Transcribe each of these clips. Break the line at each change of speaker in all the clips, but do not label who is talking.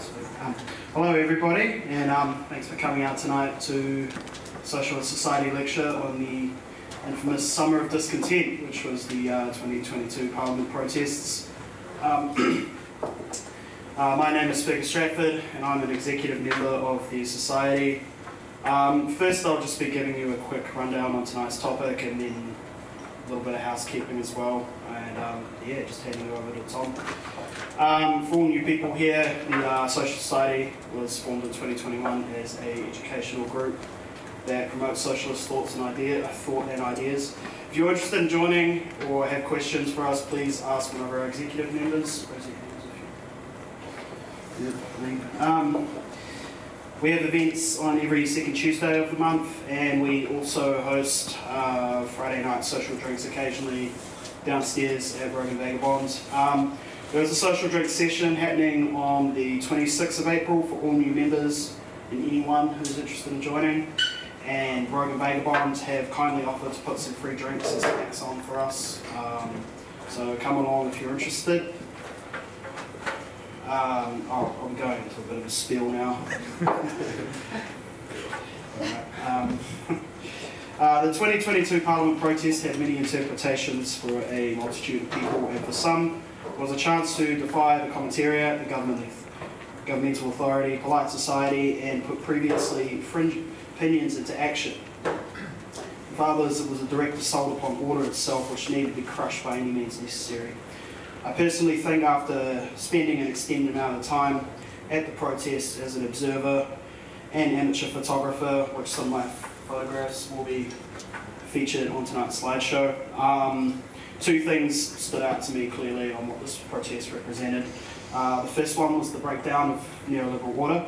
Um, hello, everybody, and um, thanks for coming out tonight to Socialist Society lecture on the infamous Summer of Discontent, which was the uh, 2022 Parliament protests. Um, uh, my name is Fergus Stratford, and I'm an executive member of the Society. Um, first, I'll just be giving you a quick rundown on tonight's topic, and then a little bit of housekeeping as well, and um, yeah, just handing you over to Tom. Um, for all new people here, the uh, Social Society was formed in 2021 as a educational group that promotes socialist thoughts and idea, uh, thought and ideas. If you're interested in joining or have questions for us, please ask one of our executive members. Um, we have events on every second Tuesday of the month, and we also host uh, Friday night social drinks occasionally downstairs at Rogue & Vagabonds. Um, there's a social drink session happening on the 26th of April for all new members and anyone who's interested in joining. And Rogue & Vagabonds have kindly offered to put some free drinks and snacks on for us. Um, so come along if you're interested. Um, oh, I'm going into a bit of a spiel now. Um, uh, the 2022 Parliament protest had many interpretations for a multitude of people, and for some was a chance to defy the commentariat, the government, governmental authority, polite society, and put previously fringe opinions into action. For others, it was a direct assault upon order itself, which needed to be crushed by any means necessary. I personally think after spending an extended amount of time at the protest as an observer and amateur photographer, which some of my photographs will be featured on tonight's slideshow, um, two things stood out to me clearly on what this protest represented. Uh, the first one was the breakdown of neoliberal order.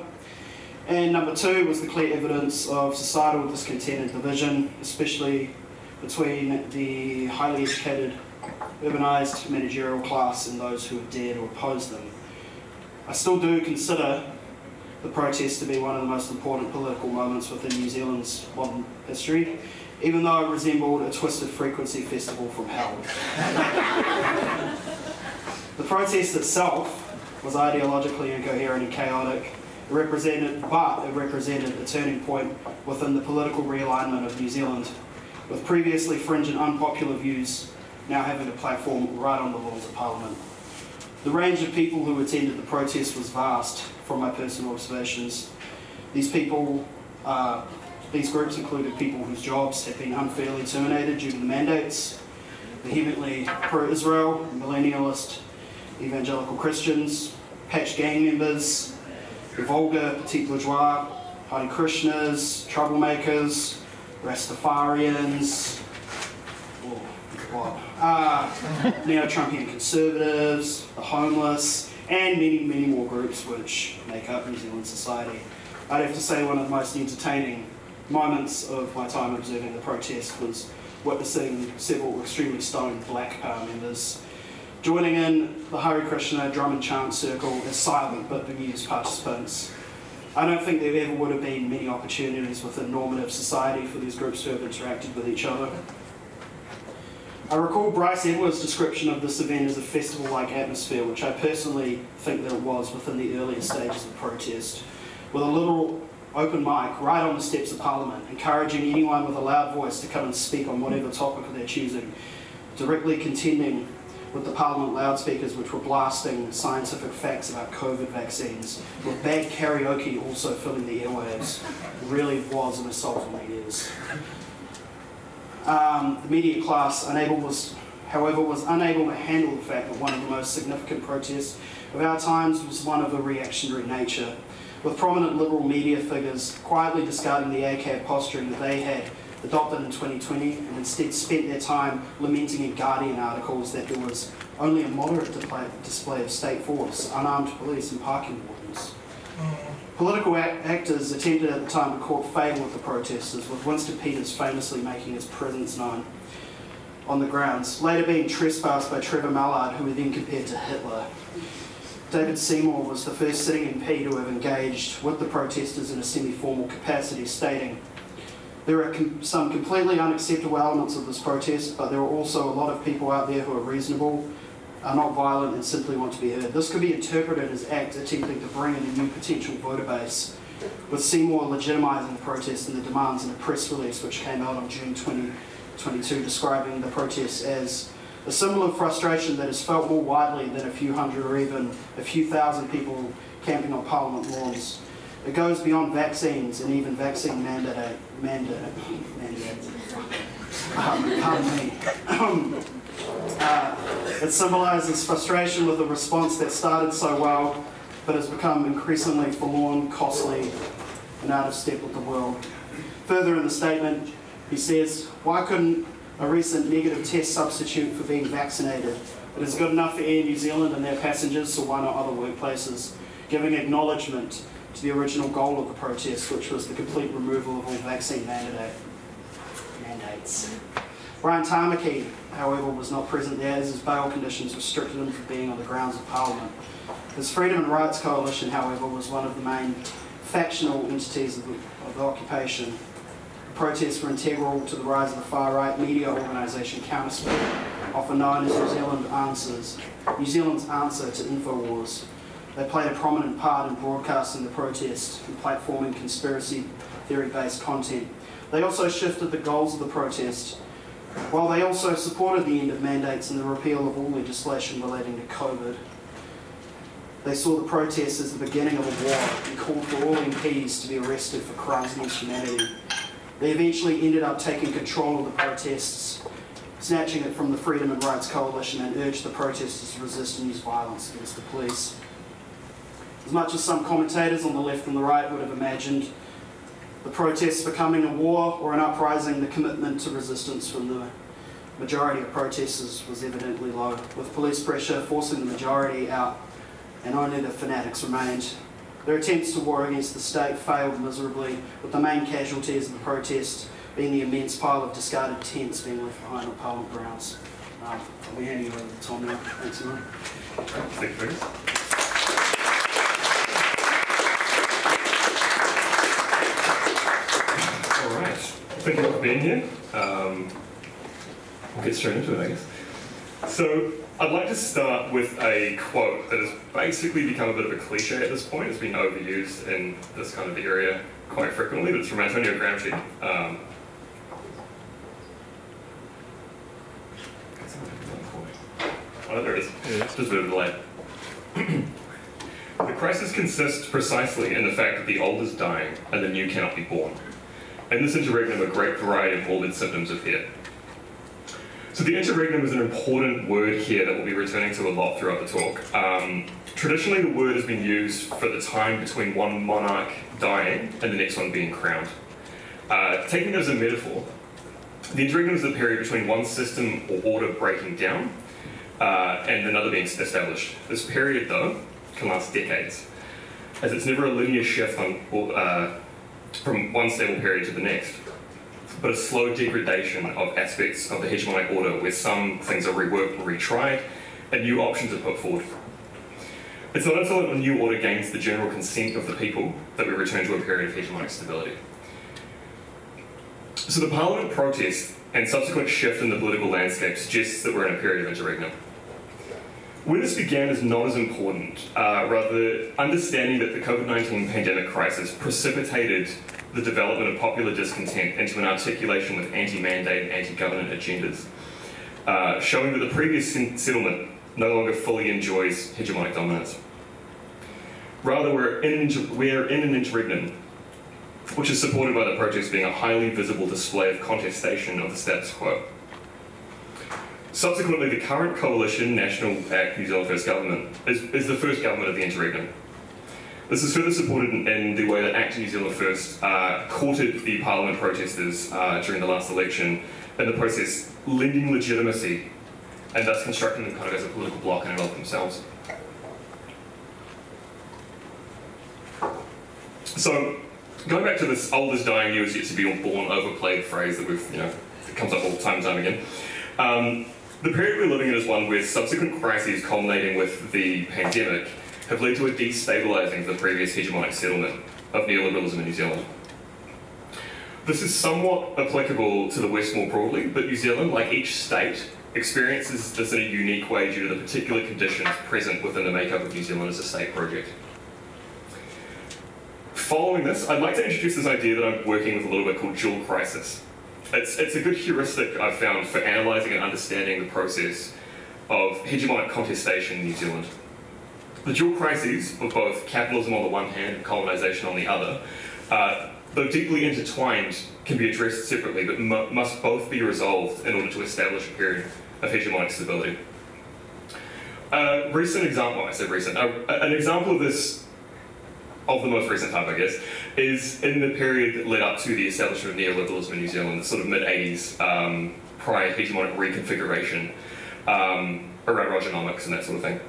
And number two was the clear evidence of societal discontent and division, especially between the highly educated, urbanised managerial class and those who have dared to oppose them. I still do consider the protest to be one of the most important political moments within New Zealand's modern history, even though it resembled a twisted frequency festival from hell. the protest itself was ideologically incoherent and chaotic. It represented, but it represented a turning point within the political realignment of New Zealand, with previously fringe and unpopular views now having a platform right on the walls of Parliament. The range of people who attended the protest was vast, from my personal observations. These people, uh, these groups included people whose jobs had been unfairly terminated due to the mandates, vehemently pro-Israel, millennialist, evangelical Christians, patch gang members, the vulgar, petit bourgeois, Hare Krishnas, troublemakers, Rastafarians? Uh, neo-Trumpian conservatives, the homeless, and many, many more groups which make up New Zealand society. I'd have to say one of the most entertaining moments of my time observing the protest was witnessing several extremely stoned black power members joining in the Hare Krishna drum and chant circle as silent but bemused participants. I don't think there ever would have been many opportunities within normative society for these groups to have interacted with each other. I recall Bryce Edwards' description of this event as a festival-like atmosphere, which I personally think that it was within the earlier stages of protest, with a little open mic right on the steps of Parliament, encouraging anyone with a loud voice to come and speak on whatever topic they're choosing, directly contending with the Parliament loudspeakers which were blasting scientific facts about COVID vaccines, with bad karaoke also filling the airwaves. Really was an assault on the ears. Um, the media class, unable was, however, was unable to handle the fact that one of the most significant protests of our times was one of a reactionary nature, with prominent liberal media figures quietly discarding the ACAB posturing that they had adopted in 2020 and instead spent their time lamenting in Guardian articles that there was only a moderate display, of state force, unarmed police and parking wardens. Political act- actors attempted at the time to court favour with the protesters, with Winston Peters famously making his presence known on the grounds, later being trespassed by Trevor Mallard, who were then compared to Hitler. David Seymour was the first sitting MP to have engaged with the protesters in a semi-formal capacity, stating, there are com- some completely unacceptable elements of this protest, but there are also a lot of people out there who are reasonable are not violent and simply want to be heard. This could be interpreted as ACT attempting to bring in a new potential voter base, with Seymour legitimising the protest and the demands in a press release which came out on June 2022 describing the protests as a symbol of frustration that is felt more widely than a few hundred or even a few thousand people camping on Parliament lawns. It goes beyond vaccines and even vaccine mandate, mandate, mandate. Um, me. uh, it symbolises frustration with a response that started so well but has become increasingly forlorn, costly, and out of step with the world. Further in the statement, he says, why couldn't a recent negative test substitute for being vaccinated? It is good enough for Air New Zealand and their passengers, so why not other workplaces? Giving acknowledgement to the original goal of the protest, which was the complete removal of all vaccine mandate, mandates. Brian Tamaki, however, was not present there as his bail conditions restricted him from being on the grounds of Parliament. His Freedom and Rights Coalition, however, was one of the main factional entities of the, of the occupation. Protests were integral to the rise of the far-right media organisation Counterspin, often known as New Zealand Answers, New Zealand's answer to Infowars. They played a prominent part in broadcasting the protest and platforming conspiracy theory-based content. They also shifted the goals of the protest while they also supported the end of mandates and the repeal of all legislation relating to COVID. They saw the protests as the beginning of a war and called for all MPs to be arrested for crimes against humanity. They eventually ended up taking control of the protests, snatching it from the Freedom and Rights Coalition and urged the protesters to resist and use violence against the police. As much as some commentators on the left and the right would have imagined the protests becoming a war or an uprising, the commitment to resistance from the majority of protesters was evidently low, with police pressure forcing the majority out and only the fanatics remained. Their attempts to war against the state failed miserably, with the main casualties of the protest being the immense pile of discarded tents being left behind on Parliament grounds. Um, I'll be handing you over to Tom now. Thanks, man.
All right. Thank you for being here. Um, we'll get straight into it, I guess. So, I'd like to start with a quote that has basically become a bit of a cliche at this point. It's been overused in this kind of area quite frequently, but it's from Antonio Gramsci. Um, oh, there it is. Just a bit of delay. the crisis consists precisely in the fact that the old is dying and the new cannot be born. In this interregnum, a great variety of morbid symptoms appear. So the interregnum is an important word here that we'll be returning to a lot throughout the talk. Um, traditionally, the word has been used for the time between one monarch dying and the next one being crowned. Uh, taking it as a metaphor, the interregnum is the period between one system or order breaking down uh, and another being established. This period, though, can last decades, as it's never a linear shift on, uh, from one stable period to the next but a slow degradation of aspects of the hegemonic order where some things are reworked and retried and new options are put forward. It's not until a new order gains the general consent of the people that we return to a period of hegemonic stability. So the parliament protest and subsequent shift in the political landscape suggests that we're in a period of interregnum. Where this began is not as important, uh, rather, understanding that the COVID 19 pandemic crisis precipitated the development of popular discontent into an articulation with anti mandate and anti government agendas, uh, showing that the previous settlement no longer fully enjoys hegemonic dominance. Rather, we're in, we're in an interregnum, which is supported by the protest being a highly visible display of contestation of the status quo. Subsequently, the current coalition, National ACT New Zealand First Government, is, is the first government of the interregnum. This is further supported in, in the way that ACT New Zealand First uh, courted the Parliament protesters uh, during the last election, in the process lending legitimacy and thus constructing them kind of as a political bloc in and of themselves. So, going back to this old as dying, is yet to be born overplayed phrase that we've, you know, comes up all the time and time again. Um, the period we're living in is one where subsequent crises culminating with the pandemic have led to a destabilising of the previous hegemonic settlement of neoliberalism in New Zealand. This is somewhat applicable to the West more broadly, but New Zealand, like each state, experiences this in a unique way due to the particular conditions present within the makeup of New Zealand as a state project. Following this, I'd like to introduce this idea that I'm working with a little bit called dual crisis. It's, it's a good heuristic I've found for analysing and understanding the process of hegemonic contestation in New Zealand. The dual crises of both capitalism on the one hand and colonisation on the other, uh, though deeply intertwined, can be addressed separately, but mu must both be resolved in order to establish a period of hegemonic stability. A recent example, I said recent, uh, an example of this, of the most recent type, I guess, is in the period that led up to the establishment of neoliberalism in New Zealand, the sort of mid 80s, um, prior hegemonic reconfiguration um, around Rogernomics and that sort of thing.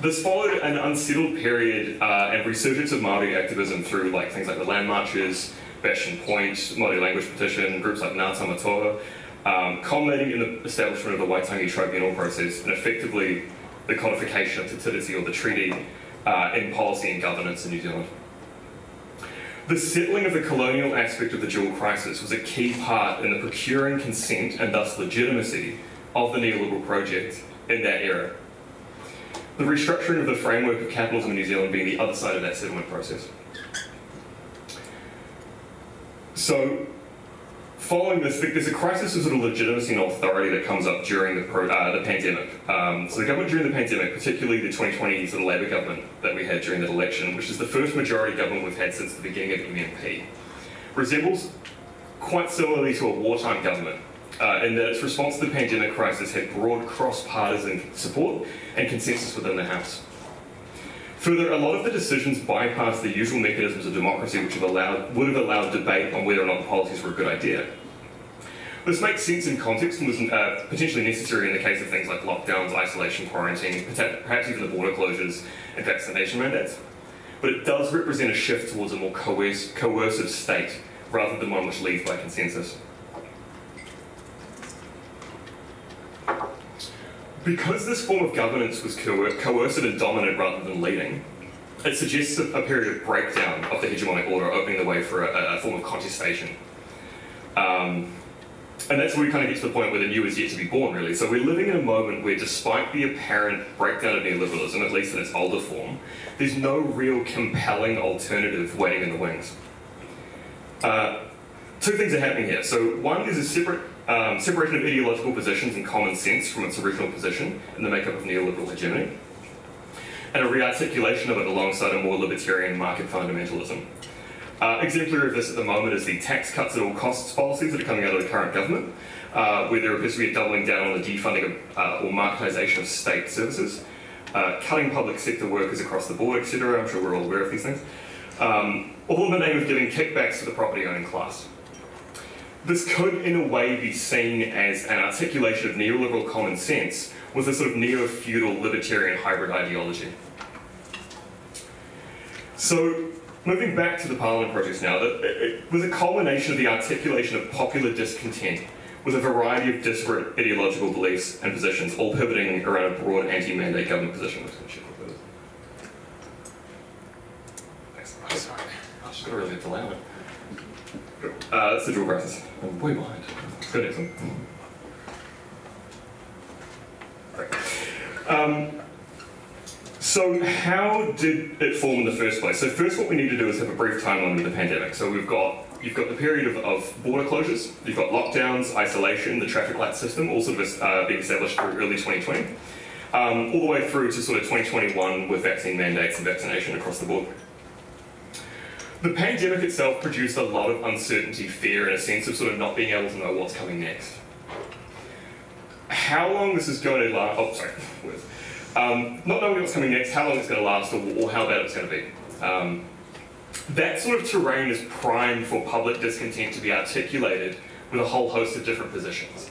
This followed an unsettled period uh, and resurgence of Māori activism through like things like the land marches, Bastion Point, Māori language petition, groups like Ngā Tamatoa, um, culminating in the establishment of the Waitangi Tribunal process and effectively the codification of Te Tiriti or the treaty uh, in policy and governance in New Zealand. The settling of the colonial aspect of the dual crisis was a key part in the procuring consent and thus legitimacy of the neoliberal project in that era. The restructuring of the framework of capitalism in New Zealand being the other side of that settlement process. So, following this, there's a crisis of sort of legitimacy and authority that comes up during the, pro, uh, the pandemic. Um, so the government during the pandemic, particularly the 2020 sort of Labour government that we had during that election, which is the first majority government we've had since the beginning of MMP, resembles quite similarly to a wartime government uh, in that its response to the pandemic crisis had broad cross-partisan support and consensus within the House. Further, a lot of the decisions bypass the usual mechanisms of democracy which have allowed, would have allowed debate on whether or not the policies were a good idea. This makes sense in context and was uh, potentially necessary in the case of things like lockdowns, isolation, quarantine, perhaps even the border closures and vaccination mandates. But it does represent a shift towards a more coerce, coercive state rather than one which leads by consensus. Because this form of governance was coer coercive and dominant rather than leading, it suggests a, a, period of breakdown of the hegemonic order, opening the way for a, a form of contestation. Um, and that's where we kind of get to the point where the new is yet to be born, really. So we're living in a moment where, despite the apparent breakdown of neoliberalism, at least in its older form, there's no real compelling alternative waiting in the wings. Uh, two things are happening here. So one is a separate um, separation of ideological positions and common sense from its original position in the makeup of neoliberal hegemony, and a rearticulation of it alongside a more libertarian market fundamentalism. Uh, exemplary of this at the moment is the tax cuts at all costs policies that are coming out of the current government, uh, where there appears to be a doubling down on the defunding of, uh, or marketisation of state services, uh, cutting public sector workers across the board, etc. I'm sure we're all aware of these things. Um, all in the name of giving kickbacks to the property owning class. This could, in a way, be seen as an articulation of neoliberal common sense with a sort of neo-feudal libertarian hybrid ideology. So, moving back to the Parliament projects now, it was a culmination of the articulation of popular discontent with a variety of disparate ideological beliefs and positions, all pivoting around a broad anti-mandate government position. Oh, sorry. I really it. Uh, that's the dual crisis. I'm way behind. Good, Nixon. Um, so how did it form in the first place? So first what we need to do is have a brief timeline of the pandemic. So we've got you've got the period of, of border closures, you've got lockdowns, isolation, the traffic light system, all sort of uh, being established through early 2020, um, all the way through to sort of 2021 with vaccine mandates and vaccination across the board. The pandemic itself produced a lot of uncertainty, fear, and a sense of sort of not being able to know what's coming next. How long this is going to last, oh, sorry, um, not knowing what's coming next, how long it's going to last, or, or how bad it's going to be. Um, that sort of terrain is prime for public discontent to be articulated with a whole host of different positions.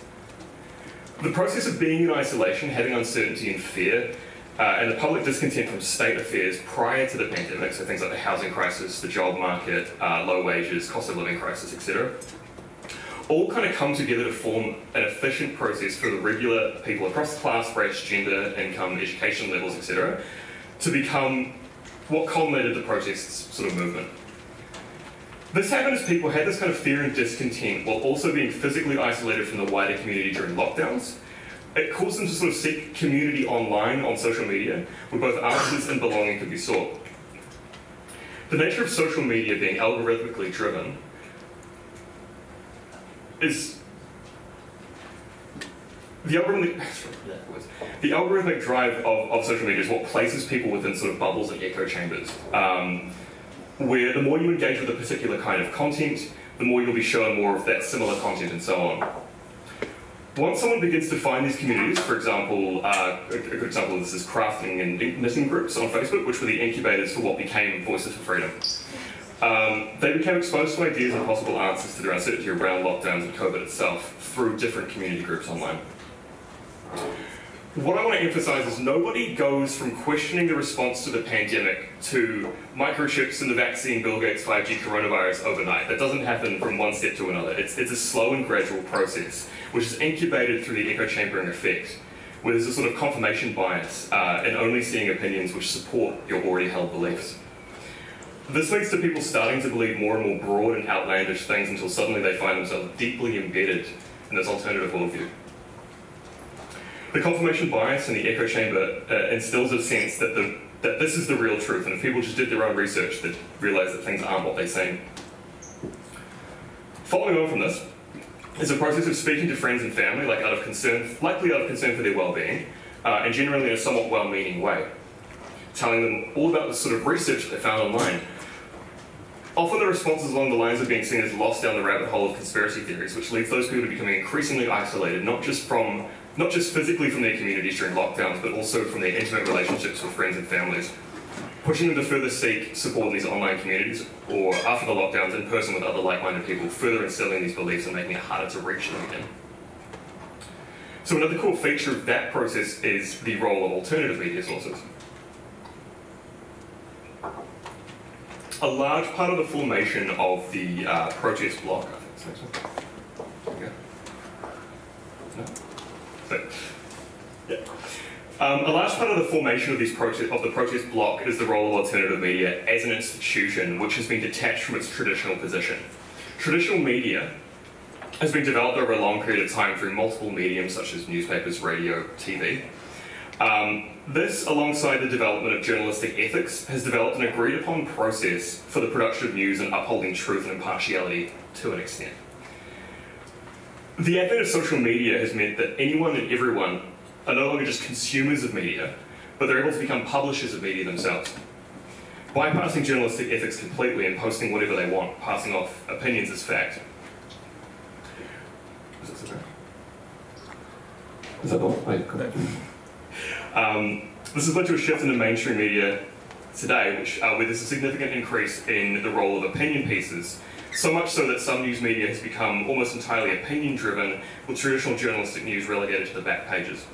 The process of being in isolation, having uncertainty and fear, uh, and the public discontent from state affairs prior to the pandemic, so things like the housing crisis, the job market, uh, low wages, cost of living crisis, etc., all kind of come together to form an efficient process for the regular people across class, race, gender, income, education levels, etc., to become what culminated the protest's sort of movement. This happened as people had this kind of fear and discontent while also being physically isolated from the wider community during lockdowns, it caused them to sort of seek community online on social media, where both answers and belonging could be sought. The nature of social media being algorithmically driven is the algorithmic, the algorithmic drive of, of social media is what places people within sort of bubbles and echo chambers, um, where the more you engage with a particular kind of content, the more you'll be shown more of that similar content and so on. Once someone begins to find these communities, for example, uh, a, good example of this is crafting and knitting groups on Facebook, which were the incubators for what became Voices for Freedom. Um, they became exposed to ideas and possible answers to their uncertainty around lockdowns and COVID itself through different community groups online. What I want to emphasize is nobody goes from questioning the response to the pandemic to microchips and the vaccine, Bill Gates 5G coronavirus overnight. That doesn't happen from one step to another. It's, it's a slow and gradual process, which is incubated through the echo chambering effect, where there's a sort of confirmation bias uh, in only seeing opinions which support your already held beliefs. This leads to people starting to believe more and more broad and outlandish things until suddenly they find themselves deeply embedded in this alternative worldview. The confirmation bias in the echo chamber uh, instills a sense that, the, that this is the real truth, and if people just did their own research, they'd realise that things aren't what they seem. Following on from this is a process of speaking to friends and family, like out of concern, likely out of concern for their well-being, uh, and generally in a somewhat well-meaning way, telling them all about the sort of research they found online. Often the responses along the lines of being seen as lost down the rabbit hole of conspiracy theories, which leads those people to becoming increasingly isolated, not just from not just physically from their communities during lockdowns, but also from their intimate relationships with friends and families, pushing them to further seek support in these online communities or after the lockdowns in person with other like-minded people, further instilling these beliefs and making it harder to reach them again. So another cool feature of that process is the role of alternative media sources. A large part of the formation of the uh, protest bloc, I think so. Yeah. No? Yeah. Um, a large part of the formation of, these protest, of the protest bloc is the role of alternative media as an institution which has been detached from its traditional position. Traditional media has been developed over a long period of time through multiple mediums such as newspapers, radio, TV. Um, this, alongside the development of journalistic ethics, has developed an agreed upon process for the production of news and upholding truth and impartiality to an extent. The advent of social media has meant that anyone and everyone are no longer just consumers of media, but they're able to become publishers of media themselves. Bypassing journalistic ethics completely and posting whatever they want, passing off opinions as fact. Is that all? Um, this has led to a shift in the mainstream media today, which, uh, where there's a significant increase in the role of opinion pieces so much so that some news media has become almost entirely opinion driven, with traditional journalistic news relegated to the back pages.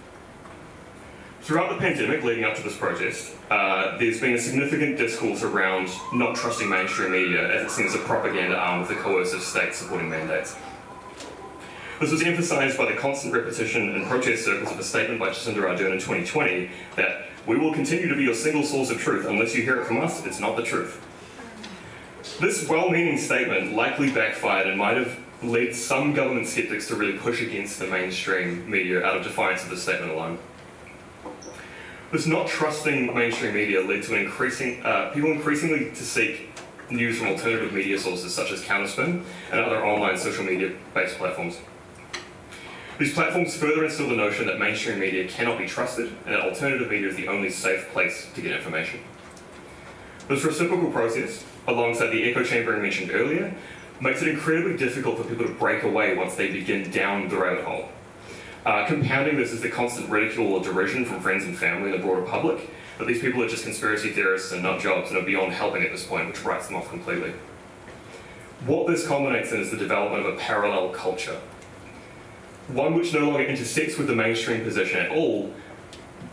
Throughout the pandemic leading up to this protest, uh, there's been a significant discourse around not trusting mainstream media as it seems a propaganda arm of the coercive state supporting mandates. This was emphasised by the constant repetition in protest circles of a statement by Jacinda Ardern in 2020 that we will continue to be your single source of truth. Unless you hear it from us, it's not the truth. This well-meaning statement likely backfired and might have led some government skeptics to really push against the mainstream media out of defiance of the statement alone. This not trusting mainstream media led to increasing uh, people increasingly to seek news from alternative media sources such as Counterspin and other online social media-based platforms. These platforms further instill the notion that mainstream media cannot be trusted and that alternative media is the only safe place to get information. This reciprocal process alongside the echo chamber I mentioned earlier, makes it incredibly difficult for people to break away once they begin down the rabbit hole. Uh, compounding this is the constant ridicule or derision from friends and family and the broader public that these people are just conspiracy theorists and nut jobs and are beyond helping at this point, which writes them off completely. What this culminates in is the development of a parallel culture. One which no longer intersects with the mainstream position at all,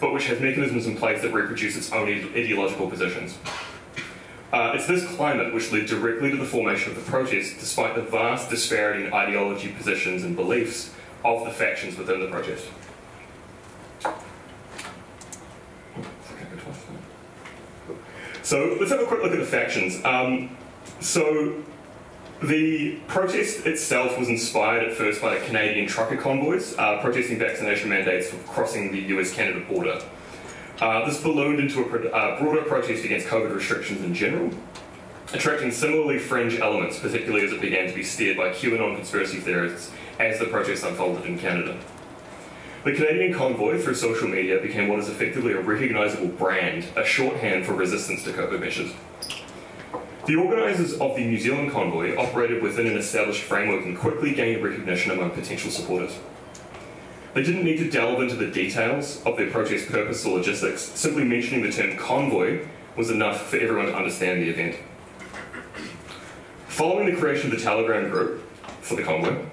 but which has mechanisms in place that reproduce its own ideological positions. Uh, it's this climate which led directly to the formation of the protest, despite the vast disparity in ideology, positions, and beliefs of the factions within the protest. So let's have a quick look at the factions. Um, so The protest itself was inspired at first by the Canadian trucker convoys uh, protesting vaccination mandates for crossing the US Canada border. Uh, this ballooned into a uh, broader protest against COVID restrictions in general, attracting similarly fringe elements, particularly as it began to be steered by QAnon conspiracy theorists as the protest unfolded in Canada. The Canadian convoy, through social media, became what is effectively a recognisable brand, a shorthand for resistance to COVID measures. The organisers of the New Zealand convoy operated within an established framework and quickly gained recognition among potential supporters. They didn't need to delve into the details of their protest purpose or logistics, simply mentioning the term convoy was enough for everyone to understand the event. Following the creation of the Telegram group for the convoy,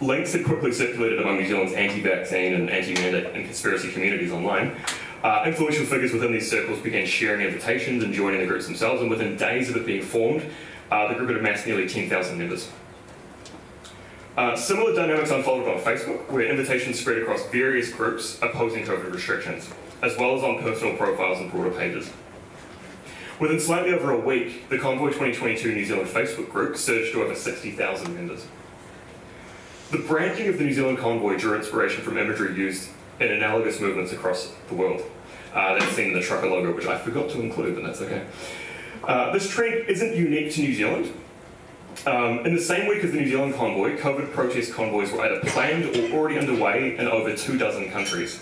links had quickly circulated among New Zealand's anti-vaccine and anti-mandate and conspiracy communities online. Uh, influential figures within these circles began sharing invitations and joining the groups themselves, and within days of it being formed, uh, the group had amassed nearly 10,000 members. Uh, similar dynamics unfolded on Facebook, where invitations spread across various groups opposing COVID restrictions, as well as on personal profiles and broader pages. Within slightly over a week, the Convoy 2022 New Zealand Facebook group surged to over 60,000 members. The branding of the New Zealand convoy drew inspiration from imagery used in analogous movements across the world. Uh, that's seen in the trucker logo, which I forgot to include, but that's okay. Uh, this trend isn't unique to New Zealand. Um, in the same week as the New Zealand convoy, COVID protest convoys were either planned or already underway in over two dozen countries.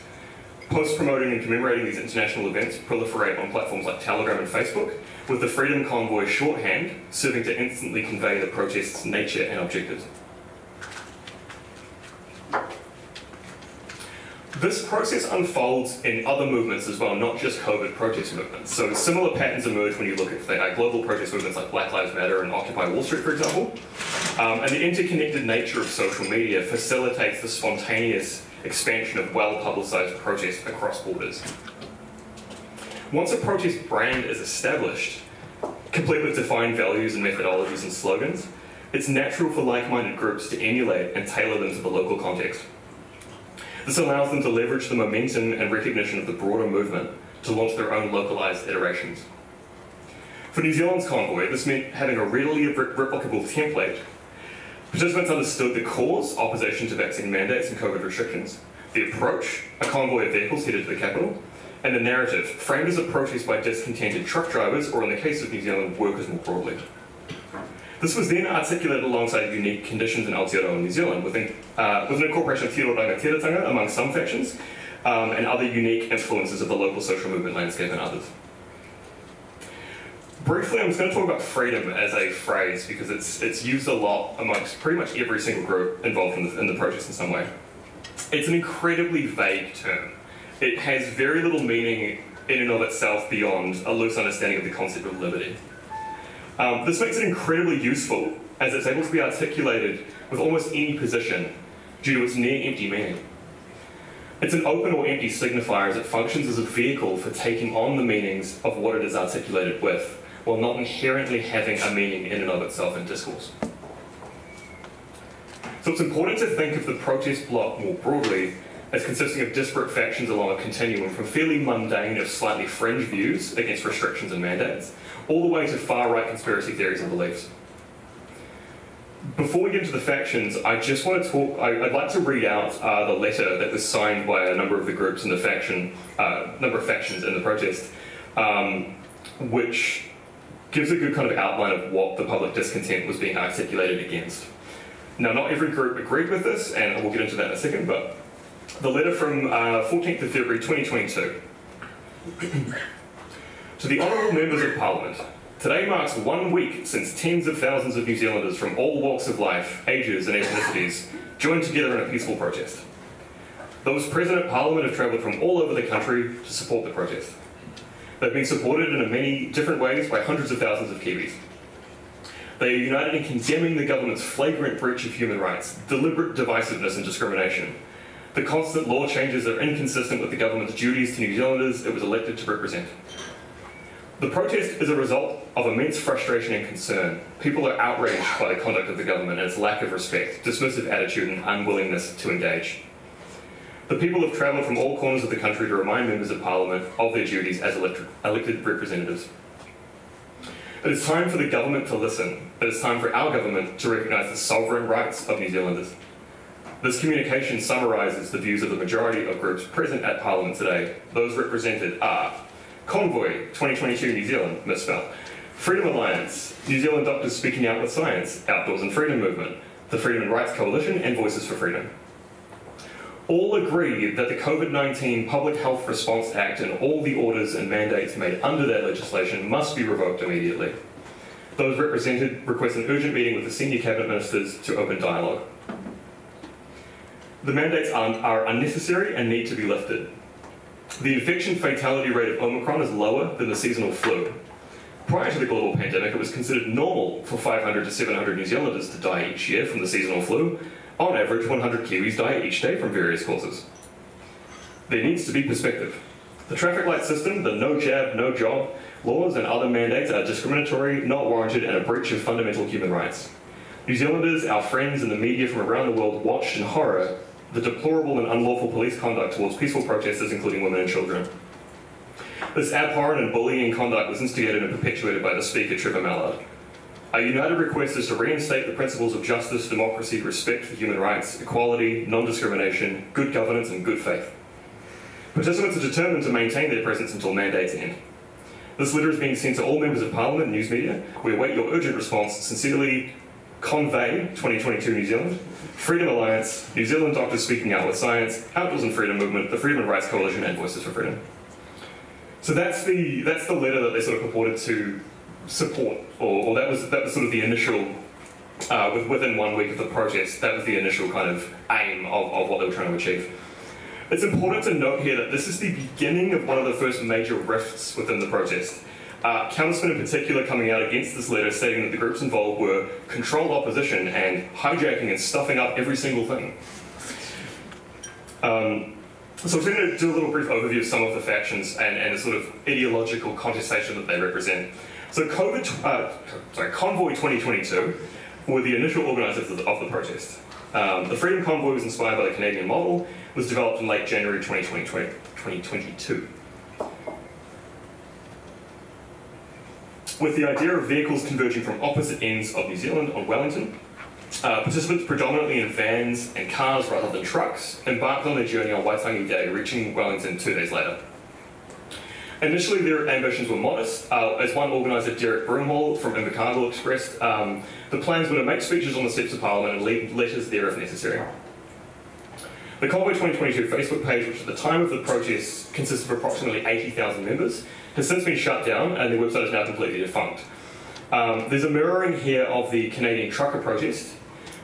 Posts promoting and commemorating these international events proliferate on platforms like Telegram and Facebook, with the Freedom Convoy shorthand serving to instantly convey the protest's nature and objectives. This process unfolds in other movements as well, not just COVID protest movements. So similar patterns emerge when you look at uh, global protest movements like Black Lives Matter and Occupy Wall Street, for example. Um, and the interconnected nature of social media facilitates the spontaneous expansion of well-publicized protests across borders. Once a protest brand is established, complete with defined values and methodologies and slogans, it's natural for like-minded groups to emulate and tailor them to the local context. This allows them to leverage the momentum and recognition of the broader movement to launch their own localized iterations. For New Zealand's convoy, this meant having a readily replicable template. Participants understood the cause, opposition to vaccine mandates and COVID restrictions, the approach, a convoy of vehicles headed to the capital, and the narrative, framed as a protest by discontented truck drivers, or in the case of New Zealand, workers more broadly. This was then articulated alongside unique conditions in Aotearoa and New Zealand, with, uh, an incorporation of te tino rangatiratanga among some factions, um, and other unique influences of the local social movement landscape and others. Briefly, I'm just going to talk about freedom as a phrase because it's, it's used a lot amongst pretty much every single group involved in the, in the protest in some way. It's an incredibly vague term. It has very little meaning in and of itself beyond a loose understanding of the concept of liberty. Um, this makes it incredibly useful as it's able to be articulated with almost any position due to its near empty meaning. It's an open or empty signifier as it functions as a vehicle for taking on the meanings of what it is articulated with, while not inherently having a meaning in and of itself in discourse. So it's important to think of the protest bloc more broadly as consisting of disparate factions along a continuum from fairly mundane if slightly fringe views against restrictions and mandates all the way to far right conspiracy theories and beliefs. Before we get into the factions, I just want to talk. I, would like to read out uh, the letter that was signed by a number of the groups in the faction, uh, number of factions in the protest, um, which gives a good kind of outline of what the public discontent was being articulated against. Now, not every group agreed with this, and we'll get into that in a second, but the letter from uh, 14th of February 2022. To the Honourable Members of Parliament, today marks one week since tens of thousands of New Zealanders from all walks of life, ages, and ethnicities joined together in a peaceful protest. Those present at Parliament have travelled from all over the country to support the protest. They've been supported in many different ways by hundreds of thousands of Kiwis. They are united in condemning the government's flagrant breach of human rights, deliberate divisiveness and discrimination. The constant law changes are inconsistent with the government's duties to New Zealanders it was elected to represent. The protest is a result of immense frustration and concern. People are outraged by the conduct of the government and its lack of respect, dismissive attitude, and unwillingness to engage. The people have travelled from all corners of the country to remind members of Parliament of their duties as elected representatives. It is time for the government to listen. It is time for our government to recognise the sovereign rights of New Zealanders. This communication summarises the views of the majority of groups present at Parliament today. Those represented are Convoy 2022 New Zealand, misspelled, Freedom Alliance, New Zealand Doctors Speaking Out with Science, Outdoors and Freedom Movement, the Freedom and Rights Coalition, and Voices for Freedom. All agree that the COVID 19 Public Health Response Act and all the orders and mandates made under that legislation must be revoked immediately. Those represented request an urgent meeting with the senior cabinet ministers to open dialogue. The mandates are unnecessary and need to be lifted. The infection fatality rate of Omicron is lower than the seasonal flu. Prior to the global pandemic, it was considered normal for 500 to 700 New Zealanders to die each year from the seasonal flu. On average, 100 Kiwis die each day from various causes. There needs to be perspective. The traffic light system, the no jab, no job laws, and other mandates are discriminatory, not warranted, and a breach of fundamental human rights. New Zealanders, our friends, and the media from around the world watched in horror the deplorable and unlawful police conduct towards peaceful protesters, including women and children. This abhorrent and bullying conduct was instigated and perpetuated by the Speaker, Trevor Mallard. Our united request is to reinstate the principles of justice, democracy, respect for human rights, equality, non discrimination, good governance, and good faith. Participants are determined to maintain their presence until mandates end. This letter is being sent to all members of Parliament and news media. We await your urgent response. Sincerely, Convoy 2022 New Zealand, Freedom Alliance, New Zealand Doctors Speaking Out with Science, Outdoors and Freedom Movement, the Freedom and Rights Coalition, and Voices for Freedom. So that's the that's the letter that they sort of purported to support, or, or that was that was sort of the initial. Uh, with, within one week of the protest, that was the initial kind of aim of, of what they were trying to achieve. It's important to note here that this is the beginning of one of the first major rifts within the protest. Uh, in particular coming out against this letter, stating that the groups involved were controlled opposition and hijacking and stuffing up every single thing. Um, so I'm going to do a little brief overview of some of the factions and, and the sort of ideological contestation that they represent. So COVID, uh, sorry, Convoy 2022 were the initial organisers of the, of the protest. Um, the Freedom Convoy was inspired by the Canadian model, was developed in late January 2020, 2022. With the idea of vehicles converging from opposite ends of New Zealand on Wellington, uh, participants predominantly in vans and cars rather than trucks embarked on their journey on Waitangi Day, reaching Wellington two days later. Initially, their ambitions were modest. Uh, as one organiser, Derek Broomhall from Invercargill, expressed, um, the plans were to make speeches on the steps of Parliament and leave letters there if necessary. The Convoy 2022 Facebook page, which at the time of the protest consisted of approximately 80,000 members, has since been shut down and the website is now completely defunct. Um, there's a mirroring here of the Canadian trucker protest,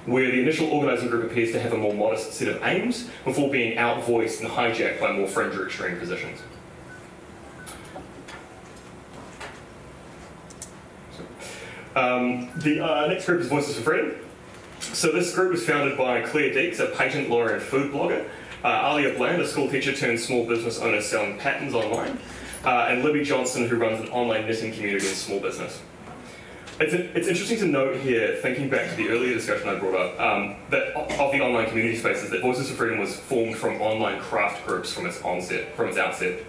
where the initial organising group appears to have a more modest set of aims before being outvoiced and hijacked by more fringe or extreme positions. Um, the uh, next group is Voices for Freedom. So this group was founded by Claire Deeks, a patent lawyer and food blogger, uh, Alia Bland, a school teacher turned small business owner selling patents online, uh, and Libby Johnson, who runs an online knitting community and small business. It's, it's interesting to note here, thinking back to the earlier discussion I brought up, um, that of the online community spaces, that Voices for Freedom was formed from online craft groups from its onset, from its outset.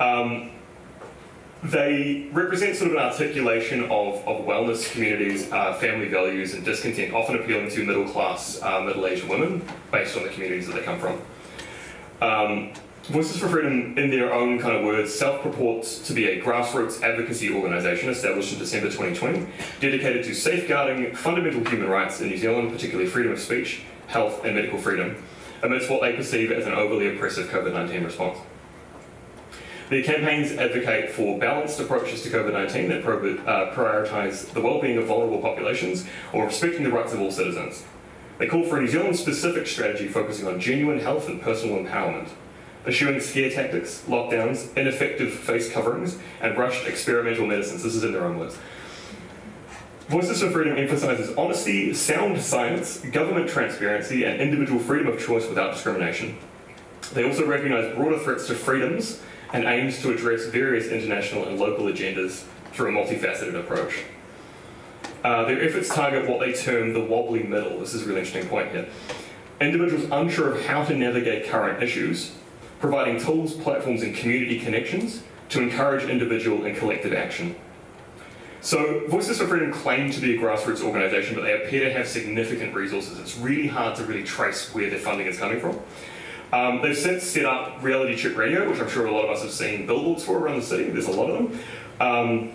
Um, they represent sort of an articulation of, of wellness communities, uh, family values, and discontent, often appealing to middle class, uh, middle aged women based on the communities that they come from. Um, Voices for Freedom, in their own kind of words, self purports to be a grassroots advocacy organisation established in December 2020, dedicated to safeguarding fundamental human rights in New Zealand, particularly freedom of speech, health, and medical freedom, amidst what they perceive as an overly oppressive COVID 19 response. Their campaigns advocate for balanced approaches to COVID 19 that pro- uh, prioritise the well-being of vulnerable populations or respecting the rights of all citizens. They call for a New Zealand specific strategy focusing on genuine health and personal empowerment, eschewing scare tactics, lockdowns, ineffective face coverings, and rushed experimental medicines. This is in their own words. Voices for Freedom emphasises honesty, sound science, government transparency, and individual freedom of choice without discrimination. They also recognise broader threats to freedoms and aims to address various international and local agendas through a multifaceted approach. Uh, their efforts target what they term the wobbly middle. This is a really interesting point here. Individuals unsure of how to navigate current issues, providing tools, platforms, and community connections to encourage individual and collective action. So Voices for Freedom claim to be a grassroots organisation, but they appear to have significant resources. It's really hard to really trace where their funding is coming from. Um, they've since set up Reality Check Radio, which I'm sure a lot of us have seen billboards for around the city. There's a lot of them. Um,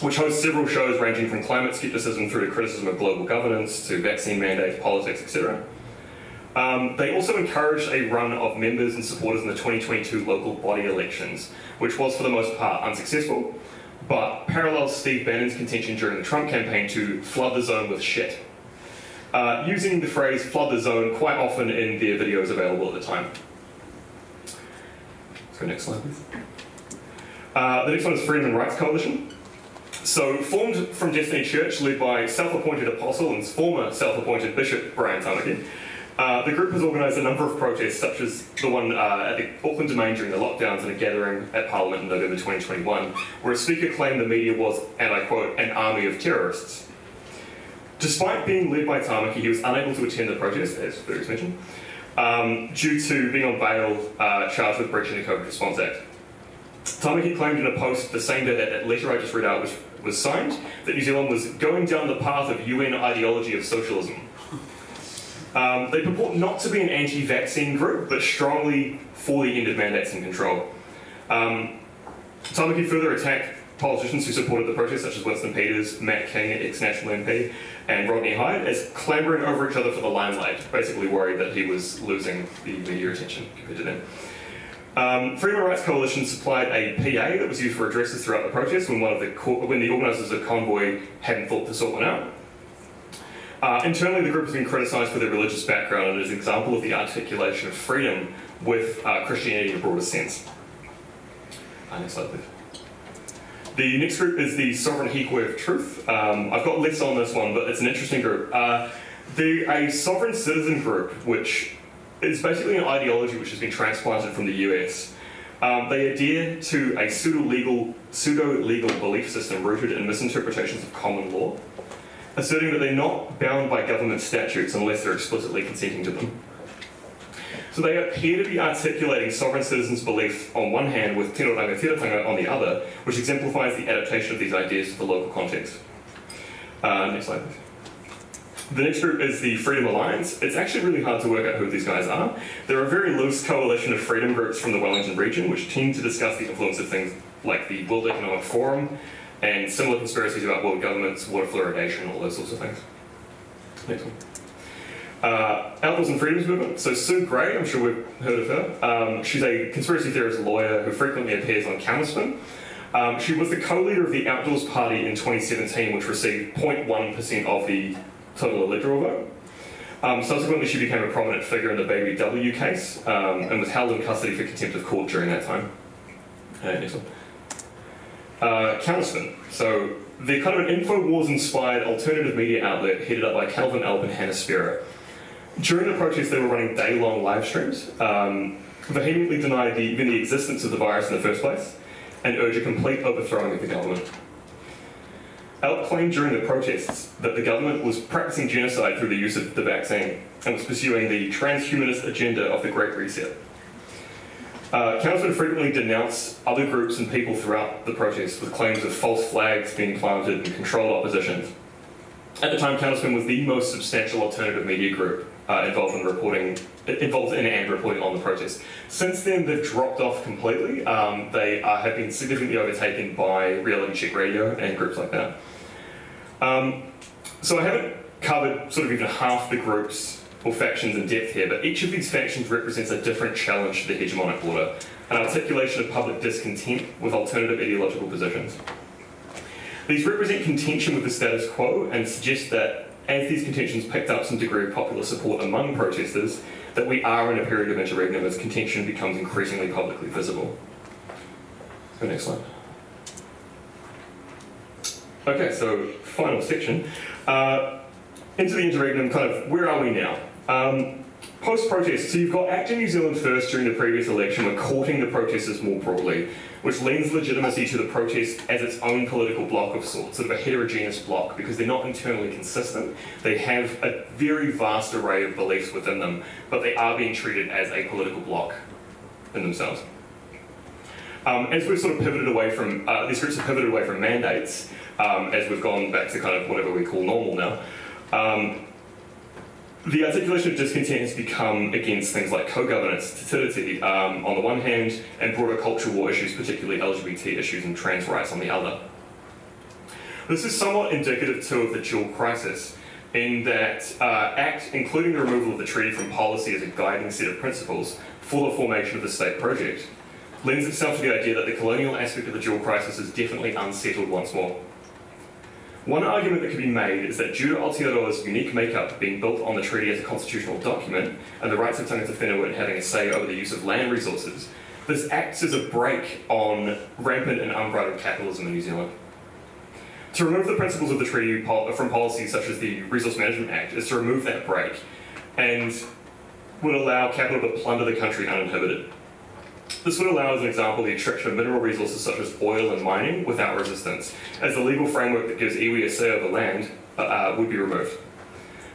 which hosts several shows ranging from climate skepticism through to criticism of global governance to vaccine mandates, politics, etc. Um, they also encouraged a run of members and supporters in the 2022 local body elections, which was for the most part unsuccessful, but parallels Steve Bannon's contention during the Trump campaign to flood the zone with shit, uh, using the phrase flood the zone quite often in their videos available at the time. Let's go next slide, please. Uh, the next one is Freedom and Rights Coalition. So, formed from Destiny Church, led by self appointed apostle and former self appointed Bishop Brian Tamaki, uh, the group has organised a number of protests, such as the one uh, at the Auckland Domain during the lockdowns and a gathering at Parliament in November 2021, where a speaker claimed the media was, and I quote, an army of terrorists. Despite being led by Tamaki, he was unable to attend the protest, as Fergus mentioned, um, due to being on bail uh, charged with breaching the COVID Response Act. Tamaki claimed in a post the same day that that letter I just read out was, was signed that New Zealand was going down the path of UN ideology of socialism. Um, they purport not to be an anti vaccine group, but strongly for the end of mandates and control. Um, Tamaki further attacked politicians who supported the protest, such as Winston Peters, Matt King, ex National MP, and Rodney Hide, as clambering over each other for the limelight, basically worried that he was losing the media attention compared to them. Um, Freedom Rights Coalition supplied a PA that was used for addresses throughout the protest when one of the when the organisers of the convoy hadn't thought to sort one out. Uh, internally, the group has been criticised for their religious background and is an example of the articulation of freedom with uh, Christianity in a broader sense. Uh, next slide, please. The next group is the Sovereign Hikoi of Truth. Um, I've got less on this one, but it's an interesting group. Uh, they're a sovereign citizen group, which is basically an ideology which has been transplanted from the US. Um, they adhere to a pseudo-legal, pseudo-legal belief system rooted in misinterpretations of common law asserting that they're not bound by government statutes unless they're explicitly consenting to them. So they appear to be articulating sovereign citizens' beliefs on one hand with Tino Rangatiratanga on the other, which exemplifies the adaptation of these ideas to the local context. Uh, next slide, please. The next group is the Freedom Alliance. It's actually really hard to work out who these guys are. They're a very loose coalition of freedom groups from the Wellington region, which tend to discuss the influence of things like the World Economic Forum, and similar conspiracies about world governments, water fluoridation, all those sorts of things. Next one. Uh, Outdoors and Freedoms Movement. So Sue Grey, I'm sure we've heard of her. Um, she's a conspiracy theorist lawyer who frequently appears on Counterspin. Um, she was the co-leader of the Outdoors Party in 2017, which received 0.1% of the total electoral vote. Um, subsequently, she became a prominent figure in the Baby W case um, and was held in custody for contempt of court during that time. Uh, next one uh, Counterspin. So they're kind of an InfoWars-inspired alternative media outlet headed up by Kelvyn Alp and Hannah Spierer. During the protest, they were running day-long live streams, um, vehemently denied the, even the existence of the virus in the first place, and urged a complete overthrowing of the government. Alp claimed during the protests that the government was practicing genocide through the use of the vaccine and was pursuing the transhumanist agenda of the Great Reset. Uh, Counterspin frequently denounced other groups and people throughout the protest with claims of false flags being planted and controlled opposition. At the time, Counterspin was the most substantial alternative media group uh, involved in reporting, involved in and reporting on the protest. Since then, they've dropped off completely. Um, they uh, have been significantly overtaken by Reality Check Radio and groups like that. Um, so I haven't covered sort of even half the groups or factions in depth here, but each of these factions represents a different challenge to the hegemonic order, an articulation of public discontent with alternative ideological positions. These represent contention with the status quo and suggest that as these contentions picked up some degree of popular support among protesters, that we are in a period of interregnum as contention becomes increasingly publicly visible. Go next slide. Okay, so final section. Uh, into the interregnum, kind of where are we now? Um, Post protest, so you've got ACT and New Zealand First during the previous election were courting the protesters more broadly, which lends legitimacy to the protest as its own political bloc of sorts, sort of a heterogeneous bloc, because they're not internally consistent. They have a very vast array of beliefs within them, but they are being treated as a political bloc in themselves. Um, as we've sort of pivoted away from, uh, these groups have pivoted away from mandates, um, as we've gone back to kind of whatever we call normal now. Um, the articulation of discontent has become against things like co-governance, Te Tiriti um, on the one hand, and broader cultural war issues, particularly LGBT issues and trans rights on the other. This is somewhat indicative too of the dual crisis, in that uh, ACT, including the removal of the treaty from policy as a guiding set of principles for the formation of the state project, lends itself to the idea that the colonial aspect of the dual crisis is definitely unsettled once more. One argument that could be made is that due to Aotearoa's unique makeup being built on the treaty as a constitutional document and the rights of tangata whenua having a say over the use of land resources, this acts as a brake on rampant and unbridled capitalism in New Zealand. To remove the principles of the treaty from policies such as the Resource Management Act is to remove that brake and would allow capital to plunder the country uninhibited. This would allow, as an example, the extraction of mineral resources such as oil and mining without resistance, as the legal framework that gives iwi a say over land uh, uh, would be removed.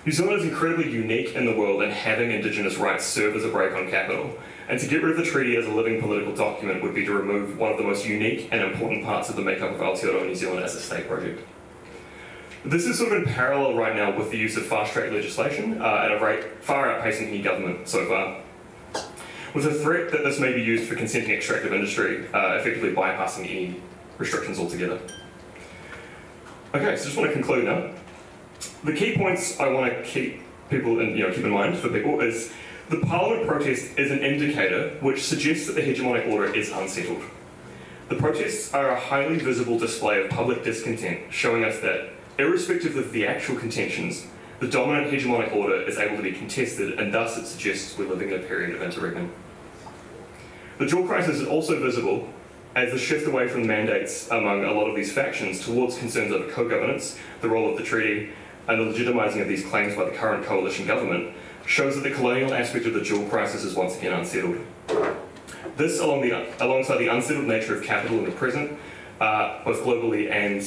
New Zealand is incredibly unique in the world in having Indigenous rights serve as a brake on capital, and to get rid of the treaty as a living political document would be to remove one of the most unique and important parts of the makeup of Aotearoa New Zealand as a state project. This is sort of in parallel right now with the use of fast-track legislation uh, at a rate far outpacing any government so far with a threat that this may be used for consenting extractive industry, uh, effectively bypassing any restrictions altogether. Okay, so just want to conclude now. The key points I want to keep people in, you know, keep in mind for people is the Parliament protest is an indicator which suggests that the hegemonic order is unsettled. The protests are a highly visible display of public discontent, showing us that, irrespective of the actual contentions, the dominant hegemonic order is able to be contested, and thus it suggests we're living in a period of interregnum. The dual crisis is also visible as the shift away from mandates among a lot of these factions towards concerns over co-governance, the role of the treaty, and the legitimising of these claims by the current coalition government shows that the colonial aspect of the dual crisis is once again unsettled. This, along the, alongside the unsettled nature of capital in the present, uh, both globally and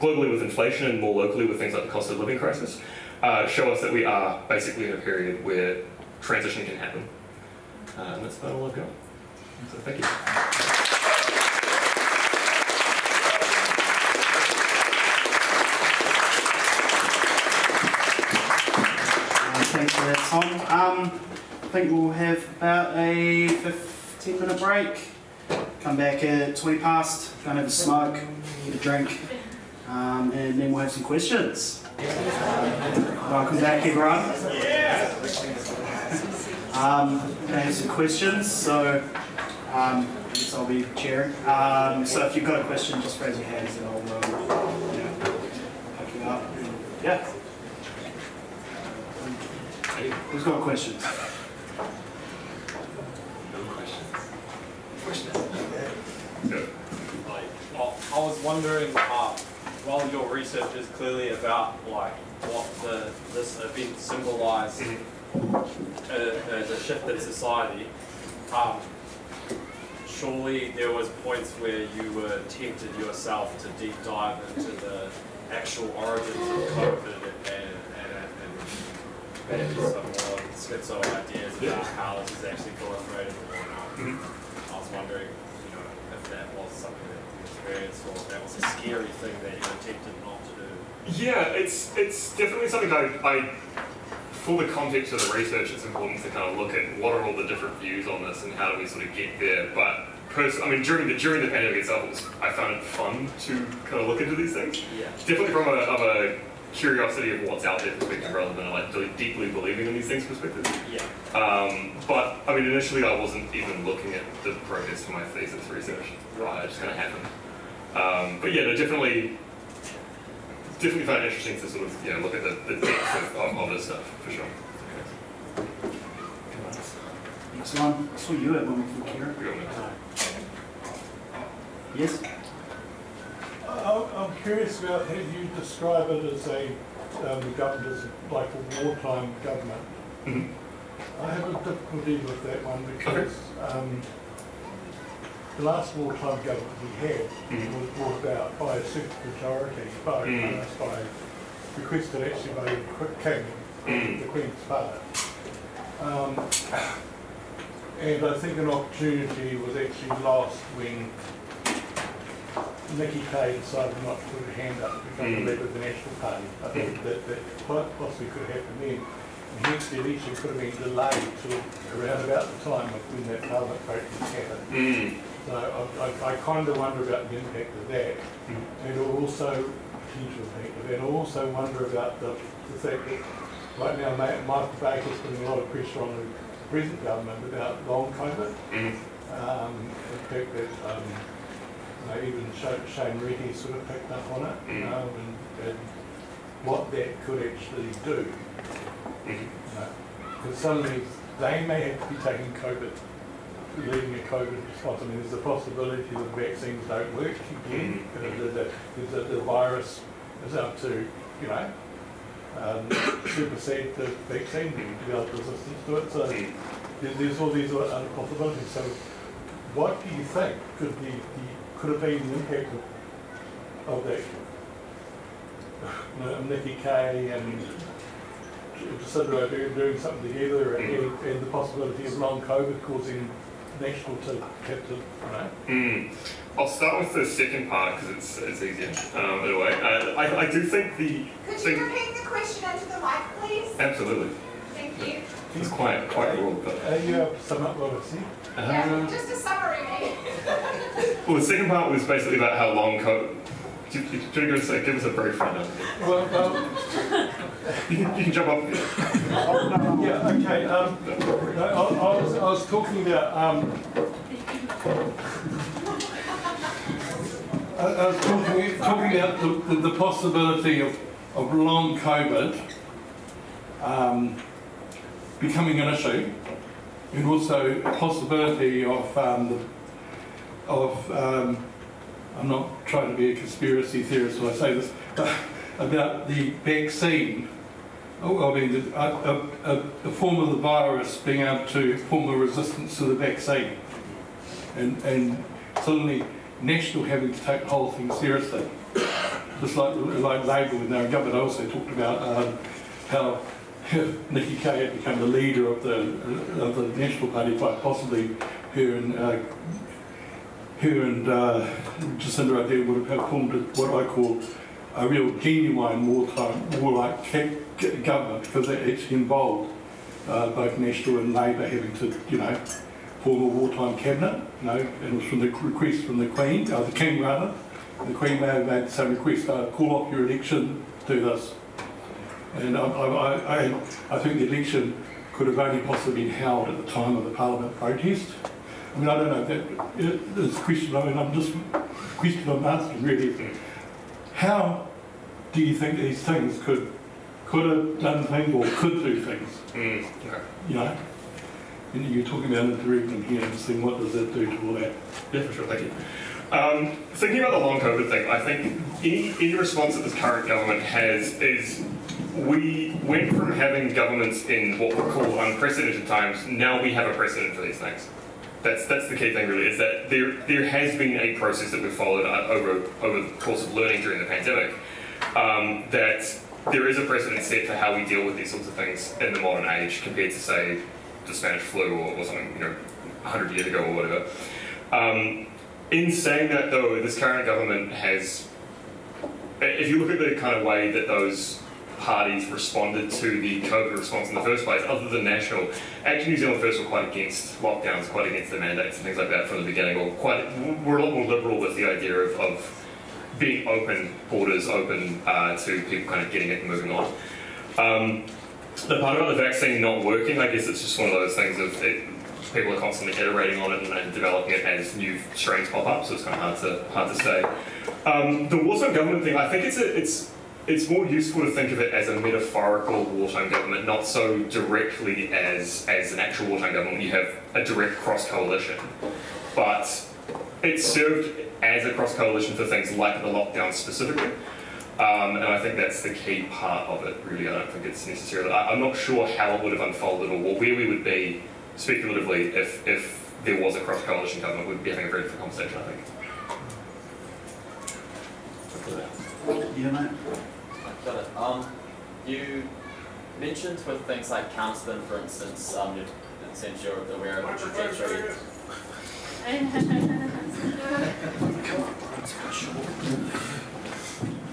globally with inflation and more locally with things like the cost of living crisis, uh, show us that we are basically in a period where transition can happen. Uh, and that's about all I've got. So thank you.
Uh, thanks for that, Tom. Um, I think we'll have about a 15 minute break. Come back at 20 past, go and have a smoke, get a drink, um, and then we'll have some questions. Welcome back, everyone. Yeah. Um, I have some questions, so um, I guess I'll be chairing. Um, so if you've got a question, just raise your hands and I'll um, you know, pick you up. Yeah. Who's got questions?
Like, I I was wondering, uh, while your research is clearly about like what the this event symbolised uh, as a shift in society, um, surely there was points where you were tempted yourself to deep dive into the actual origins of COVID and, and, and maybe some more schizo ideas about how this is actually proliferating or not. Mm-hmm. I was wondering, you know, if that was something that you experienced or if that was a scary thing that you were tempted not to do.
Yeah, it's it's definitely something I, I for the context of the research, it's important to kind of look at what are all the different views on this and how do we sort of get there. But I mean, during the during the pandemic itself, it was, I found it fun to kind of look into these things.
Yeah.
Definitely from a, of a curiosity of what's out there perspective rather than like really deeply believing in these things perspective.
Yeah.
Um, but I mean, initially I wasn't even looking at the protest for my thesis research. Right, it just kind of happened. Um, but yeah, no, definitely, definitely found it interesting to sort of you know look at the, the depth of, of, of this stuff for sure.
Next one. I saw you at one before, Kira.
We got one.
Yes?
I- I'm curious about how you describe it as a, um, the government as like a wartime government.
Mhm.
I have a difficulty with that one because um, the last wartime government we had
Mhm.
was brought about by a super majority vote,
Mm.
passed by, requested actually by the King,
Mm.
the Queen's father. Um, and I think an opportunity was actually lost when Nikki Kaye decided not to put her hand up to become
Mm.
the leader of the National Party. I think that, that quite possibly could have happened then. And hence the election could have been delayed to around about the time of when that parliament protest happened.
Mm.
So I, I, I kind of wonder about the impact of that. And also, potential impact of that. I also wonder about the, the fact that right now Michael Baker's putting a lot of pressure on the present government about long COVID.
Mm.
Um, the fact that, um, know, even Shane Reti sort of picked up on it,
Mm.
um, and, and what that could actually do. Because suddenly they may have to be taking COVID, leading a COVID response. I mean, there's a possibility that vaccines don't work again.
Mhm.
You know, the, the, the, the virus is up to, you know, um, supersede the vaccine, develop resistance to it. So
Mm.
there- there's all these other possibilities. So what do you think could be, the, could have been the impact of, of that? Nikki Kaye and Jacinda Ardern doing something together and,
Mm.
and the possibility of long COVID causing national to have to, you?
Mm. I'll start with the second part because it's, it's easier um, in a way. Uh, I, I do think the
Could you
thing.
repeat the question into the mic, please?
Absolutely.
Thank you.
It's quite quite broad, but.
Are you able to sum up what I said?
Yeah,
Uh,
just a summary, maybe.
well, the second part was basically about how long COVID. Do you, do you give us a, give us a brief rundown?
Well, well,
You can, you can jump up here.
Oh, no,
yeah, okay, um, no, I, I was, I was talking about, um, I, I was talking, talking about the, the, the possibility of, of long COVID, um, becoming an issue, and also a possibility of, um, the, of, um, I'm not trying to be a conspiracy theorist when I say this, about the vaccine Oh, I mean, the- a, a, a, form of the virus being able to form a resistance to the vaccine, and and suddenly National having to take the whole thing seriously, just like like Labor when they were in government I also talked about um, how Nikki Kaye had become the leader of the of the National Party, quite possibly her and. Uh, her and uh, Jacinda Ardern would have formed what I call a real genuine wartime, warlike government because it actually involved uh, both National and Labor having to, you know, form a wartime cabinet. You know, and it was from the request from the Queen, uh, the King rather. The Queen made some request, uh, call off your election, do this. And I, I, I, I think the election could have only possibly been held at the time of the Parliament protest. I mean, I don't know if that it- a question, I mean, I'm just, question I'm asking really how do you think these things could, could have done things or could do things,
Mm.
You know? And you're talking about interregnum here and seeing what does that do to all that?
Yeah, for sure. Thank you. Um, thinking about the long COVID thing, I think any, any response that this current government has is we went from having governments in what we call unprecedented times, now we have a precedent for these things. That's, that's the key thing really, is that there, there has been a process that we've followed over, over the course of learning during the pandemic, um, that there is a precedent set for how we deal with these sorts of things in the modern age compared to, say, the Spanish flu or, or something, you know, 100 years ago or whatever. Um, in saying that, though, this current government has, if you look at the kind of way that those parties responded to the COVID response in the first place, other than National, actually New Zealand First were quite against lockdowns, quite against the mandates and things like that from the beginning, or quite, were a lot more liberal with the idea of, of being open, borders open uh, to people kind of getting it and moving on. Um, the part about the vaccine not working, I guess it's just one of those things of it, people are constantly iterating on it and, and developing it as new strains pop up, so it's kind of hard to hard to say. Um, the wartime government thing, I think it's a, it's it's more useful to think of it as a metaphorical wartime government, not so directly as as an actual wartime government. You have a direct cross coalition, but it served as a cross coalition for things like the lockdown specifically. Um, and I think that's the key part of it, really. I don't think it's necessarily. I, I'm not sure how it would have unfolded or where we would be speculatively if, if there was a cross coalition government. We'd be having a very different conversation, I think.
Yeah, mate.
Got it. Um, you mentioned with things like Counterspin, for instance, um, you, since you're aware of the trajectory.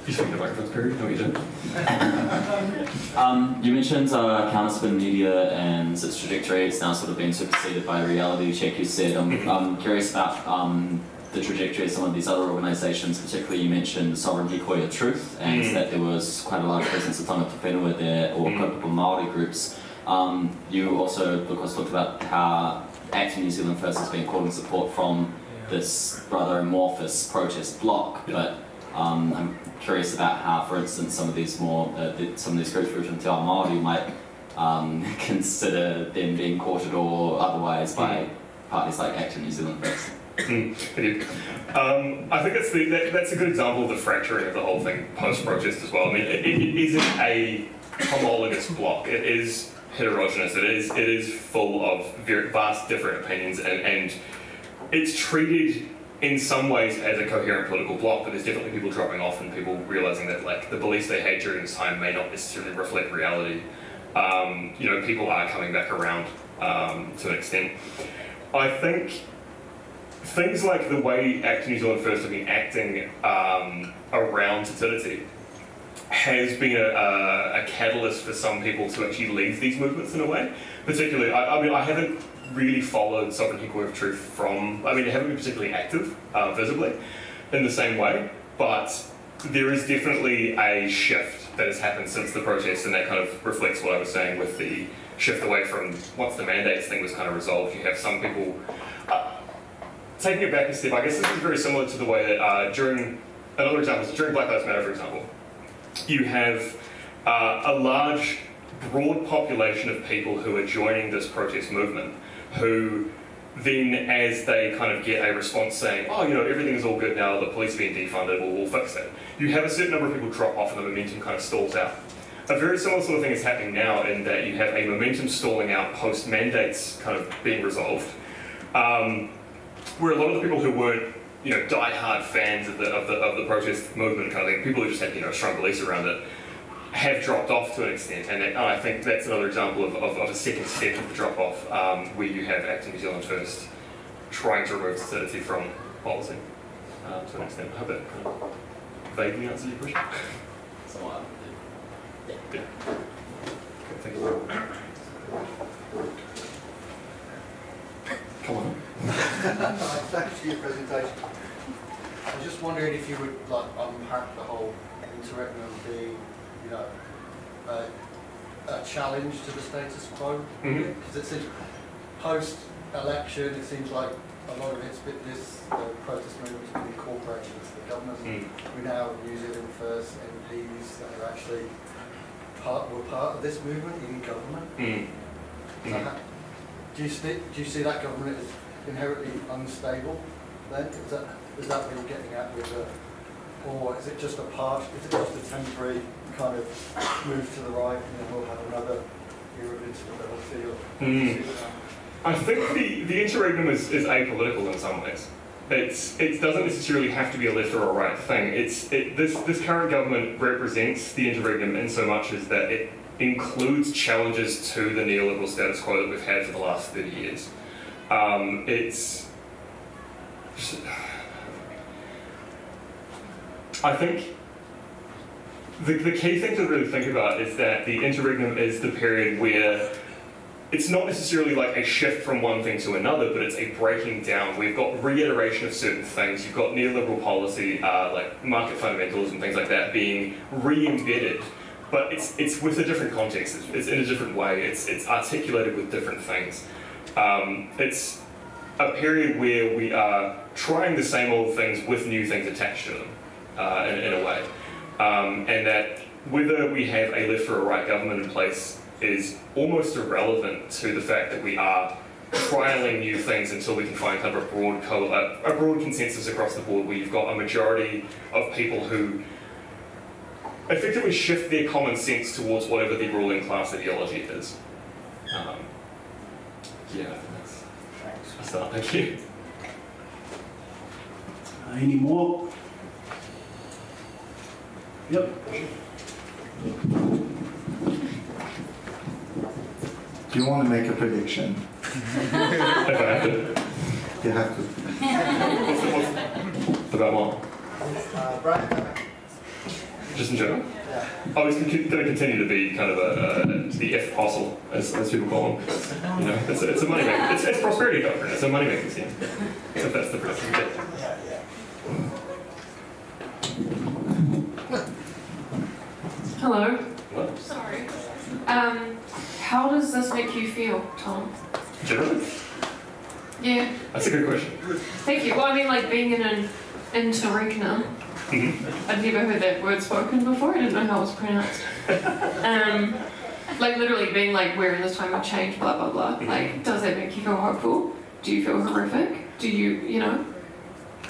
You speak the microphone's Perry? No, you don't.
Um, you mentioned uh, counterspin media and its trajectory. It's now sort of been superseded by reality check. You said. I'm, I'm curious about um, the trajectory of some of these other organisations. Particularly, you mentioned Sovereign Hikoi of Truth, and
Mm.
that there was quite a large presence of Tangata Whenua there, or
Mm.
Māori groups. Um, you also, of course, talked about how ACT and New Zealand First has been calling support from this rather amorphous protest bloc, but um, I'm curious about how, for instance, some of these more uh, the, some of these groups from Te Ao Māori might um, consider them being courted or otherwise by parties like ACT and New Zealand First.
Mm, I. Um, I think that's, the, that, that's a good example of the fracturing of the whole thing post protest as well. I mean, it, it isn't a homologous block. It is heterogeneous. It is it is full of very vast different opinions, and, and it's treated in some ways as a coherent political block. But there's definitely people dropping off and people realizing that like the beliefs they had during this time may not necessarily reflect reality. Um, you know, people are coming back around um, to an extent. I think things like the way Act New Zealand First have been acting um, around Te Tiriti has been a, a, a catalyst for some people to actually leave these movements in a way. Particularly, I, I mean, I haven't really followed Sovereign Hikoi of Truth from, I mean, they haven't been particularly active uh, visibly in the same way, but there is definitely a shift that has happened since the protest, and that kind of reflects what I was saying with the shift away from once the mandates thing was kind of resolved, you have some people. Uh, taking it back a step, I guess this is very similar to the way that uh, during, another example during Black Lives Matter, for example, you have uh, a large, broad population of people who are joining this protest movement who then, as they kind of get a response saying, oh, you know, everything is all good now, the police are being defunded, we'll, we'll fix it, you have a certain number of people drop off and the momentum kind of stalls out. A very similar sort of thing is happening now in that you have a momentum stalling out post mandates kind of being resolved. Um, where a lot of the people who weren't, you know, die-hard fans of the, of the of the protest movement kind of thing, people who just had you know strong beliefs around it, have dropped off to an extent, and that, I think that's another example of, of, of a second step of the drop-off, um, where you have ACT and New Zealand First trying to remove Te Tiriti from policy um, to an extent. I hope that kind of vaguely answers your question.
Somewhat.
Yeah. Okay, thank you. Come on.
Thanks for your presentation. I was just wondering if you would like unpack the whole interregnum being, you know, a, a challenge to the status quo. Because it seems post-election, it seems like a lot of it's been this the protest movement's been incorporated into the government.
Mm.
We now New Zealand First MPs that are actually part were part of this movement in government.
Mm.
So
Mm.
ha- Do you, sti- do you see that government as inherently unstable then? Is that, is that what you're getting at with the, or is it just a part, is it just a temporary kind of move to the right and then we'll have another year of instability or?
Mm. I think the, the interregnum is, is apolitical in some ways. It's, it doesn't necessarily have to be a left or a right thing. It's, it, this, this current government represents the interregnum in so much as that it includes challenges to the neoliberal status quo that we've had for the last 30 years. Um, it's. I think the, the key thing to really think about is that the interregnum is the period where it's not necessarily like a shift from one thing to another, but it's a breaking down. We've got reiteration of certain things. You've got neoliberal policy, uh, like market fundamentals and things like that, being re-embedded, but it's it's with a different context. It's, it's in a different way. It's it's articulated with different things. Um, it's a period where we are trying the same old things with new things attached to them, uh, in, in a way, um, and that whether we have a left or a right government in place is almost irrelevant to the fact that we are trialing new things until we can find kind of a broad co- a, broad consensus across the board where you've got a majority of people who effectively shift their common sense towards whatever the ruling class ideology is. Um, yeah, I think that's a. Thank you.
Uh, Any more? Yep.
Do you want to make a prediction?
if I have to.
You have to.
About what?
Uh, Brian,
Just in general.
Yeah.
Oh, it's going to continue to be kind of a, a the if apostle, as, as people call them. You know, it's a, it's a money making, it's, it's prosperity doctrine. It's a money making scheme. If that's the prediction.
Hello.
What?
Sorry. Um, how does this make you feel, Tom?
Generally,
Yeah,
that's a good question.
thank you. Well, I mean, like being in an interregnum.
Mm-hmm.
I'd never heard that word spoken before. I didn't know how it was pronounced. Um, like literally being like, we're in this time of change, blah blah blah. Like, does that make you feel hopeful? Do you feel horrific? Do you, you know?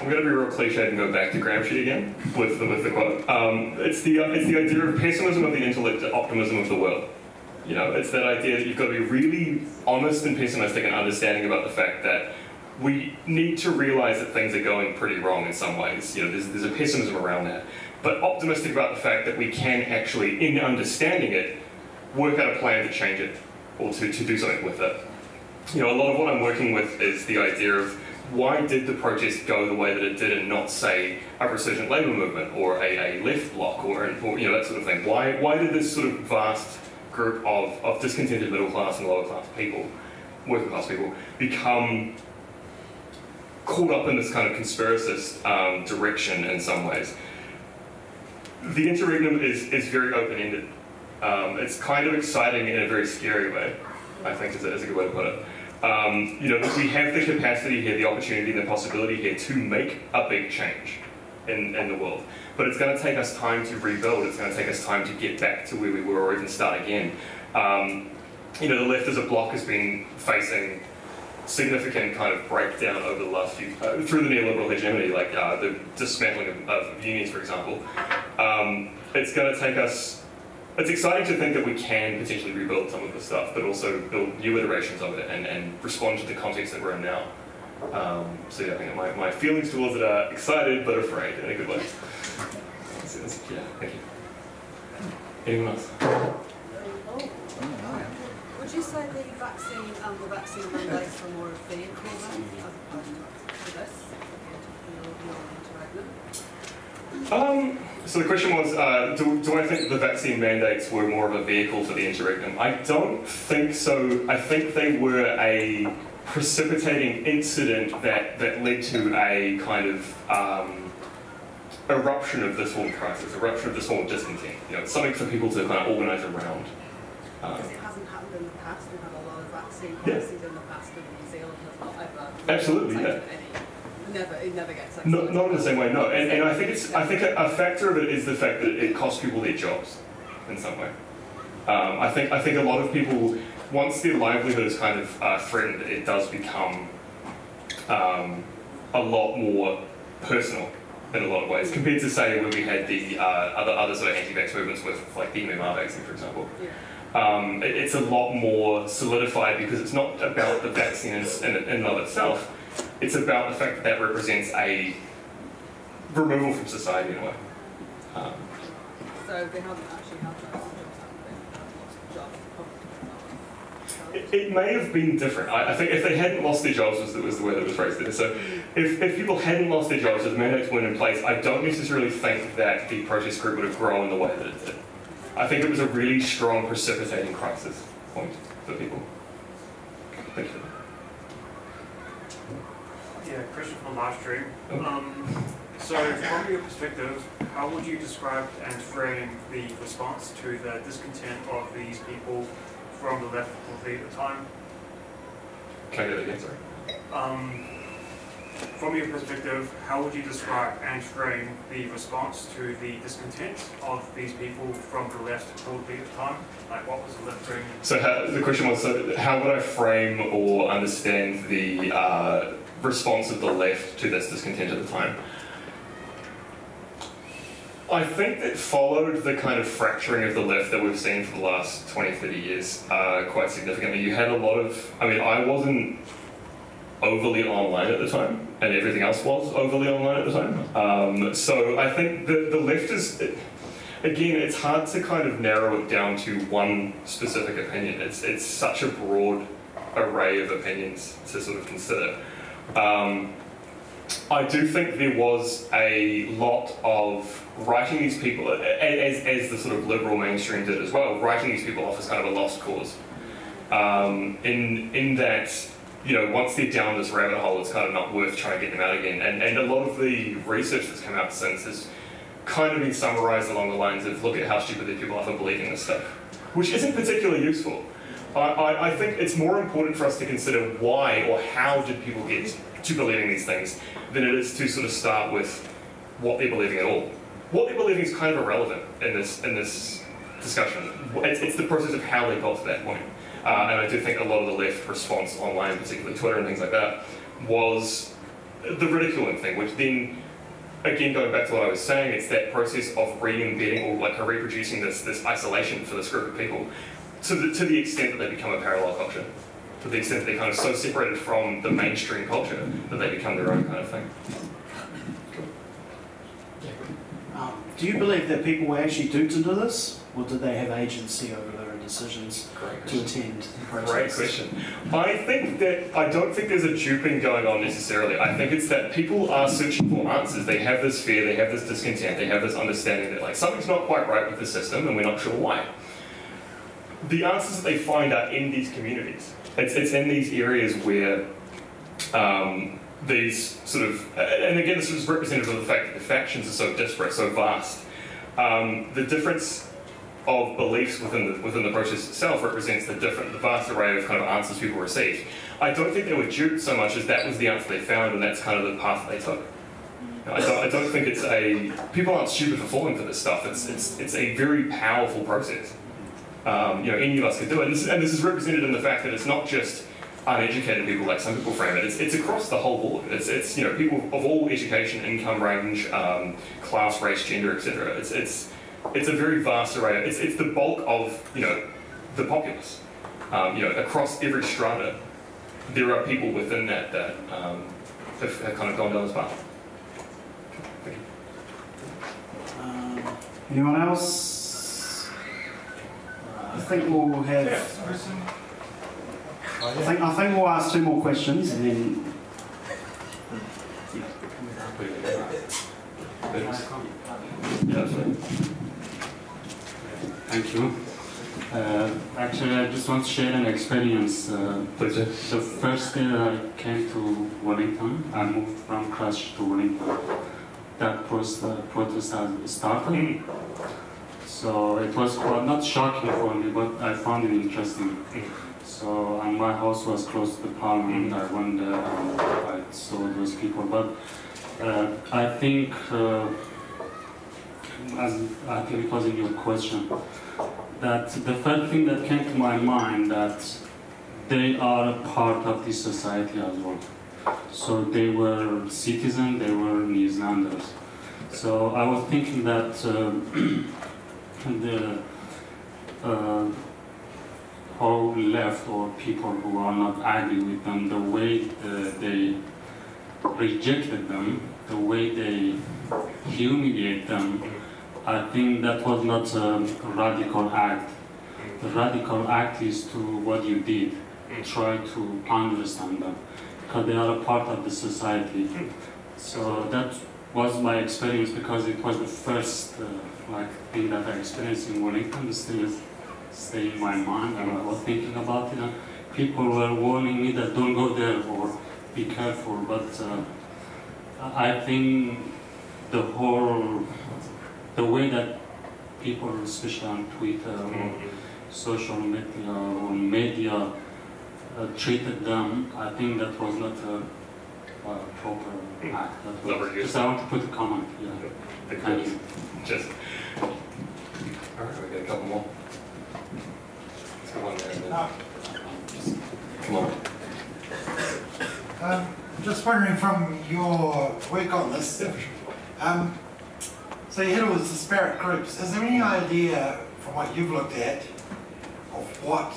I'm going to be real cliche and go back to Gramsci again with the, with the quote. Um, it's the it's the idea of pessimism of the intellect, optimism of the world. You know, it's that idea that you've got to be really honest and pessimistic and understanding about the fact that we need to realize that things are going pretty wrong in some ways. You know, there's, there's a pessimism around that. But optimistic about the fact that we can actually, in understanding it, work out a plan to change it or to, to do something with it. You know, a lot of what I'm working with is the idea of why did the protest go the way that it did and not, say, a resurgent labour movement or a, a left bloc or, or, you know, that sort of thing? Why, why did this sort of vast group of, of discontented middle class and lower class people, working class people, become caught up in this kind of conspiracist um, direction in some ways? The interregnum is, is very open-ended. Um, it's kind of exciting in a very scary way, I think is a, is a good way to put it. Um, you know, we have the capacity here, the opportunity, and the possibility here to make a big change in, in the world. But it's going to take us time to rebuild. It's going to take us time to get back to where we were or even start again. Um, you know, the left as a bloc has been facing significant kind of breakdown over the last few, uh, through the neoliberal hegemony, like uh, the dismantling of, of unions, for example. Um, it's going to take us it's exciting to think that we can potentially rebuild some of the stuff, but also build new iterations of it and, and respond to the context that we're in now. Um, so yeah, I think my, my feelings towards it are excited but afraid in a good way. Yeah, thank you. Anyone else?
The vaccine and the vaccine mandates are more a vehicle then, as opposed to this? Your, your interregnum?
Um, so the question was, uh, do, do I think the vaccine mandates were more of a vehicle for the interregnum? I don't think so. I think they were a precipitating incident that, that led to a kind of um, eruption of this whole crisis, eruption of this whole discontent. You know, something for people to kind of organise around. Um,
in the past, we've had a lot of vaccine
Yeah.
policies in the past and New Zealand has not ever
Absolutely, yeah.
any, never, it never gets
Not,
accepted.
not in the same way, no. And, and I think it's I think a, a factor of it is the fact that it costs people their jobs in some way. Um, I think I think a lot of people once their livelihood is kind of uh, threatened, it does become um, a lot more personal in a lot of ways compared to say when we had the uh, other other sort of anti-vax movements with like the MMR vaccine, for example.
Yeah.
Um, it- it's a lot more solidified because it's not about the vaccine in, in, in and of itself. It's about the fact that that represents a removal from society in a way. Um,
So they haven't actually had those jobs, haven't they? They've lost jobs, probably.
it, it may have been different. I, I think if they hadn't lost their jobs was was the way that was phrased there. So if, if people hadn't lost their jobs, if mandates weren't in place, I don't necessarily think that the protest group would have grown the way that it did. I think it was a really strong precipitating crisis point for people. Thank you.
Yeah, Christian from live stream.
Oh.
Um, so from your perspective, how would you describe and frame the response to the discontent of these people from the left at the time?
Can I get that again? Sorry.
Um, from your perspective, how would you describe and frame the response to the discontent of these people from the left politically at the time? Like what was the left doing?
So how, the question was, so how would I frame or understand the uh, response of the left to this discontent at the time? I think it followed the kind of fracturing of the left that we've seen for the last 20, 30 years uh, quite significantly. You had a lot of, I mean, I wasn't overly online at the time, and everything else was overly online at the time. Um, so I think the, the left is, again, it's hard to kind of narrow it down to one specific opinion. It's, it's such a broad array of opinions to sort of consider. Um, I do think there was a lot of writing these people, as, as the sort of liberal mainstream did as well, writing these people off as kind of a lost cause. Um, in, in that, you know, once they're down this rabbit hole, it's kind of not worth trying to get them out again. And, and a lot of the research that's come out since has kind of been summarized along the lines of look at how stupid these people are for believing this stuff, which isn't particularly useful. I, I, I think it's more important for us to consider why or how did people get to believing these things than it is to sort of start with what they're believing at all. What they're believing is kind of irrelevant in this in this discussion. It's, it's the process of how they got to that point. Uh, and I do think a lot of the left response online, particularly Twitter and things like that, was the ridiculing thing, which then, again, going back to what I was saying, it's that process of re-embedding or like reproducing this, this isolation for this group of people to the, to the extent that they become a parallel culture, to the extent that they're kind of so separated from the mainstream culture that they become their own kind of thing.
Um, do you believe that people were actually duped into this, or did they have agency over their decisions to attend the process?
Great question. I think that I don't think there's a duping going on necessarily. I think it's that people are searching for answers. They have this fear, they have this discontent, they have this understanding that like something's not quite right with the system, and we're not sure why. The answers that they find are in these communities. It's, it's in these areas where um, these sort of, and again, this is representative of the fact that the factions are so disparate, so vast. Um, the difference of beliefs within the, within the process itself represents the different, the vast array of kind of answers people received. I don't think they were duped so much as that was the answer they found, and that's kind of the path they took. I don't, I don't think it's a people aren't stupid for falling for this stuff. It's it's it's a very powerful process. Um, you know, any of us could do it, and this, and this is represented in the fact that it's not just uneducated people like some people frame it. It's, it's across the whole board. It's, it's you know people of all education, income range, um, class, race, gender, etc. It's it's it's a very vast array. It's it's the bulk of you know the populace. Um, you know across every strata, there are people within that that um, have, have kind of gone down this path. Thank you.
Um, anyone else? I think we'll have. I think I think we'll ask two more questions and then.
Yeah, sorry.
Thank you. Uh, actually, I just want to share an experience. Uh, the first day I came to Wellington, I moved from Christchurch to Wellington. That protest, uh, protest has started. So it was quite not shocking for me, but I found it interesting. So and my house was close to the parliament. I went there and I saw those people. But uh, I think, uh, as it was in your question, that the first thing that came to my mind that they are a part of this society as well. So they were citizens, they were New Zealanders. So I was thinking that uh, the uh, whole left or people who are not agree with them, the way uh, they rejected them, the way they humiliate them, I think that was not a radical act. The radical act is to what you did, try to understand them, because they are a part of the society. So that was my experience because it was the first uh, like thing that I experienced in Wellington. Still stay in my mind, and I was thinking about it. And people were warning me that don't go there or be careful, but uh, I think the whole the way that people, especially on Twitter or social media or media, uh, treated them, I think that was not a, a proper act. That was,
very
just I want to put a comment. Yeah. Thank you.
Just. All right, we got a couple more. Let's go on there. and then- Come on.
Um, just wondering from your work on this, um, so you had all these disparate groups. Is there any idea from what you've looked at of what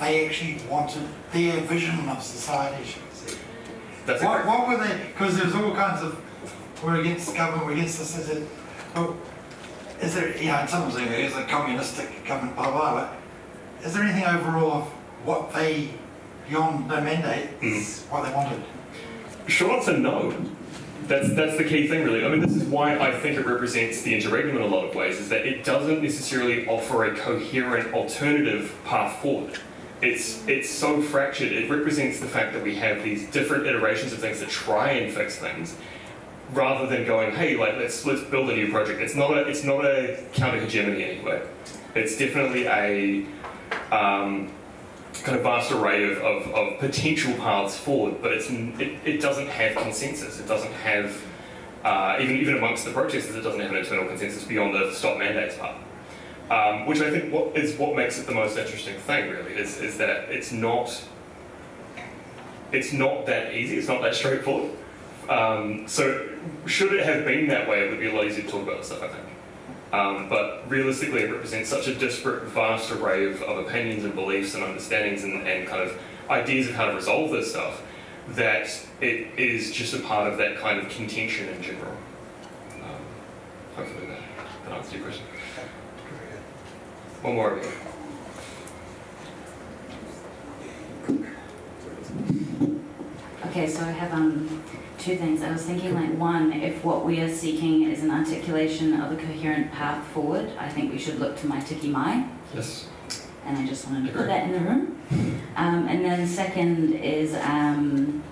they actually wanted, their vision of society, should?
That's
What, what were they, because there's all kinds of, we're against government, we're against this, is it, well, is there, you know, and someone's saying it's a communistic government, blah, blah, blah. Is there anything overall of what they, beyond their mandate, is what they wanted?
Short answer, no. That's that's the key thing, really. I mean, this is why I think it represents the interregnum in a lot of ways, is that it doesn't necessarily offer a coherent alternative path forward. It's it's so fractured. It represents the fact that we have these different iterations of things that try and fix things, rather than going, hey, like let's let's build a new project. It's not a it's not a counter hegemony anyway. It's definitely a um, kind of vast array of, of, of potential paths forward, but it's it, it doesn't have consensus. It doesn't have uh, even even amongst the protesters, it doesn't have an internal consensus beyond the stop mandates part. Um, which I think what is what makes it the most interesting thing really is, is that it's not it's not that easy. It's not that straightforward. Um, so should it have been that way, it would be a lot easier to talk about this stuff. I think. Um, but realistically, it represents such a disparate, vast array of, of opinions and beliefs and understandings and, and kind of ideas of how to resolve this stuff that it is just a part of that kind of contention in general. Um, hopefully that, that answers your question. One more over.
Okay, so I have um, two things. I was thinking, like, one, if what we are seeking is an articulation of a coherent path forward, I think we should look to Matike Mai.
Yes.
And I just wanted to put that in the room. Um, and then second is, um,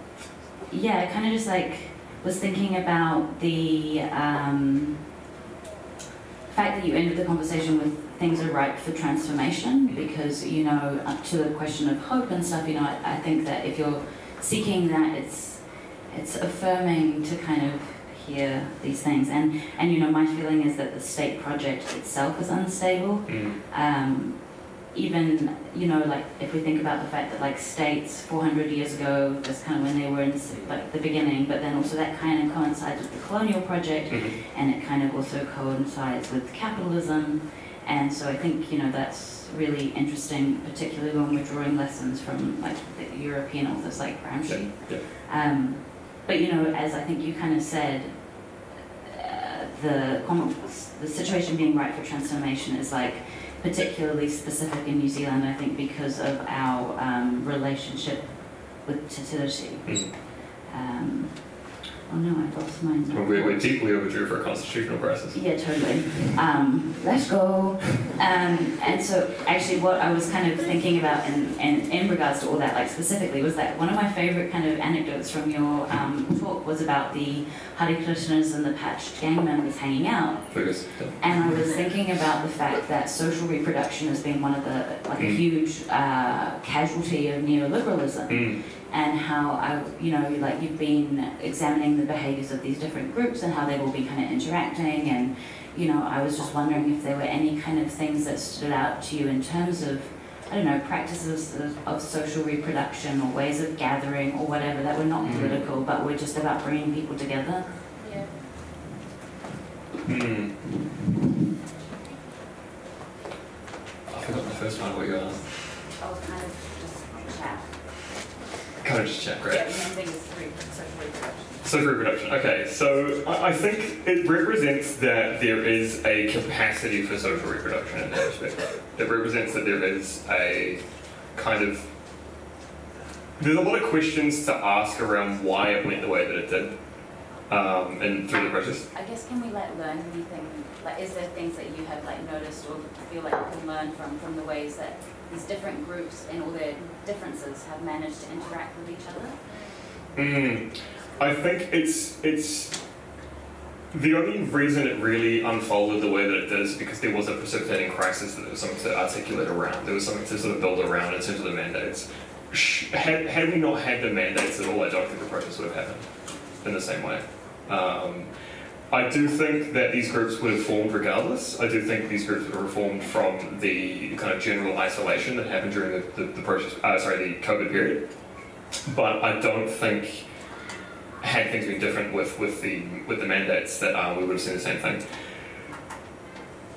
yeah, I kind of just like was thinking about the um, fact that you ended the conversation with things are ripe for transformation because, you know, up to the question of hope and stuff, you know, I, I think that if you're seeking that, it's it's affirming to kind of hear these things. And and you know, my feeling is that the state project itself is unstable.
Mm.
Um, even you know, like if we think about the fact that like states 400 years ago, that's kind of when they were in like the beginning, but then also that kind of coincides with the colonial project,
Mhm.
and it kind of also coincides with capitalism. And so I think you know that's really interesting, particularly when we're drawing lessons from like the European authors like Gramsci.
Yeah.
Um, but you know, as I think you kind of said, uh, the the situation being right for transformation is like particularly specific in New Zealand. I think because of our um, relationship with Te Tiriti.
Mhm.
Um, oh no, I lost my.
Well, we're, we're deeply overdue for a constitutional crisis.
Yeah, totally. Um, let's go. Um, and so, actually, what I was kind of thinking about in, in, in regards to all that, like specifically, was that one of my favorite kind of anecdotes from your um, talk was about the Hare Krishnas and the patched gang members hanging out. And I was thinking about the fact that social reproduction has been one of the, like a
Mm.
huge uh, casualty of neoliberalism
Mm.
And how I, you know, like you've been examining the behaviors of these different groups and how they've all been kind of interacting, and you know, I was just wondering if there were any kind of things that stood out to you in terms of, I don't know, practices of, of social reproduction or ways of gathering or whatever that were not
Mm.
political but were just about bringing people together.
Yeah.
Hmm. I forgot the first of what you asked.
I was kind of just chat.
Kind of just chat, great.
Yeah, the main thing is re- social reproduction.
Reproduction. Okay, so I I think it represents that there is a capacity for social reproduction in that respect. It represents that there is a kind of there's a lot of questions to ask around why it went the way that it did, um, and through the process.
I guess can we like learn anything? Like, is there things that you have like noticed or feel like you can learn from from the ways that these different groups and all their differences have managed to interact with each other?
Mm, I think it's it's the only reason it really unfolded the way that it did is because there was a precipitating crisis that there was something to articulate around. There was something to sort of build around in terms of the mandates. Had, had we not had the mandates at all, I don't think the process would have happened in the same way. Um, I do think that these groups would have formed regardless. I do think these groups would have formed from the kind of general isolation that happened during the, the, the process, uh, sorry, the COVID period. But I don't think had things been different with, with the with the mandates that uh, we would have seen the same thing.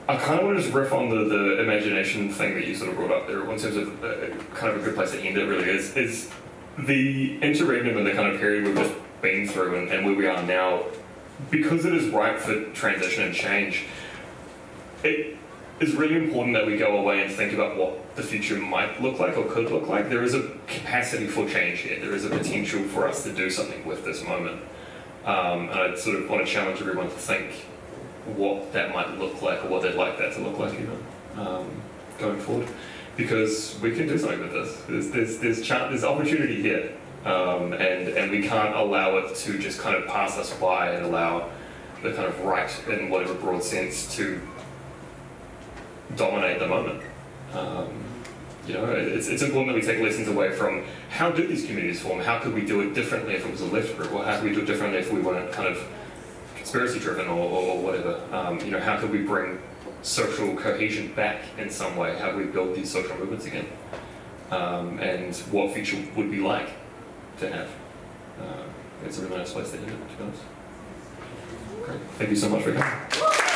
I kind of want to just riff on the, the imagination thing that you sort of brought up there in terms of uh, kind of a good place to end it really is is the interregnum and the kind of period we've just been through and, and where we are now because it is ripe for transition and change it's really important that we go away and think about what the future might look like or could look like. There is a capacity for change here. There is a potential for us to do something with this moment. Um, and I sort of want to challenge everyone to think what that might look like or what they'd like that to look like even um, going forward. Because we can do something with this. There's, there's, there's, there's opportunity here. Um, and, and we can't allow it to just kind of pass us by and allow the kind of right in whatever broad sense to dominate the moment. Um, you know, it's, it's important that we take lessons away from how do these communities form? How could we do it differently if it was a left group? Or how could we do it differently if we weren't kind of conspiracy driven or, or, whatever? Um, you know, how could we bring social cohesion back in some way? How do we build these social movements again? Um, and what future would be like to have? Uh, it's a really nice place to end it, to be honest. Great. Thank you so much for coming.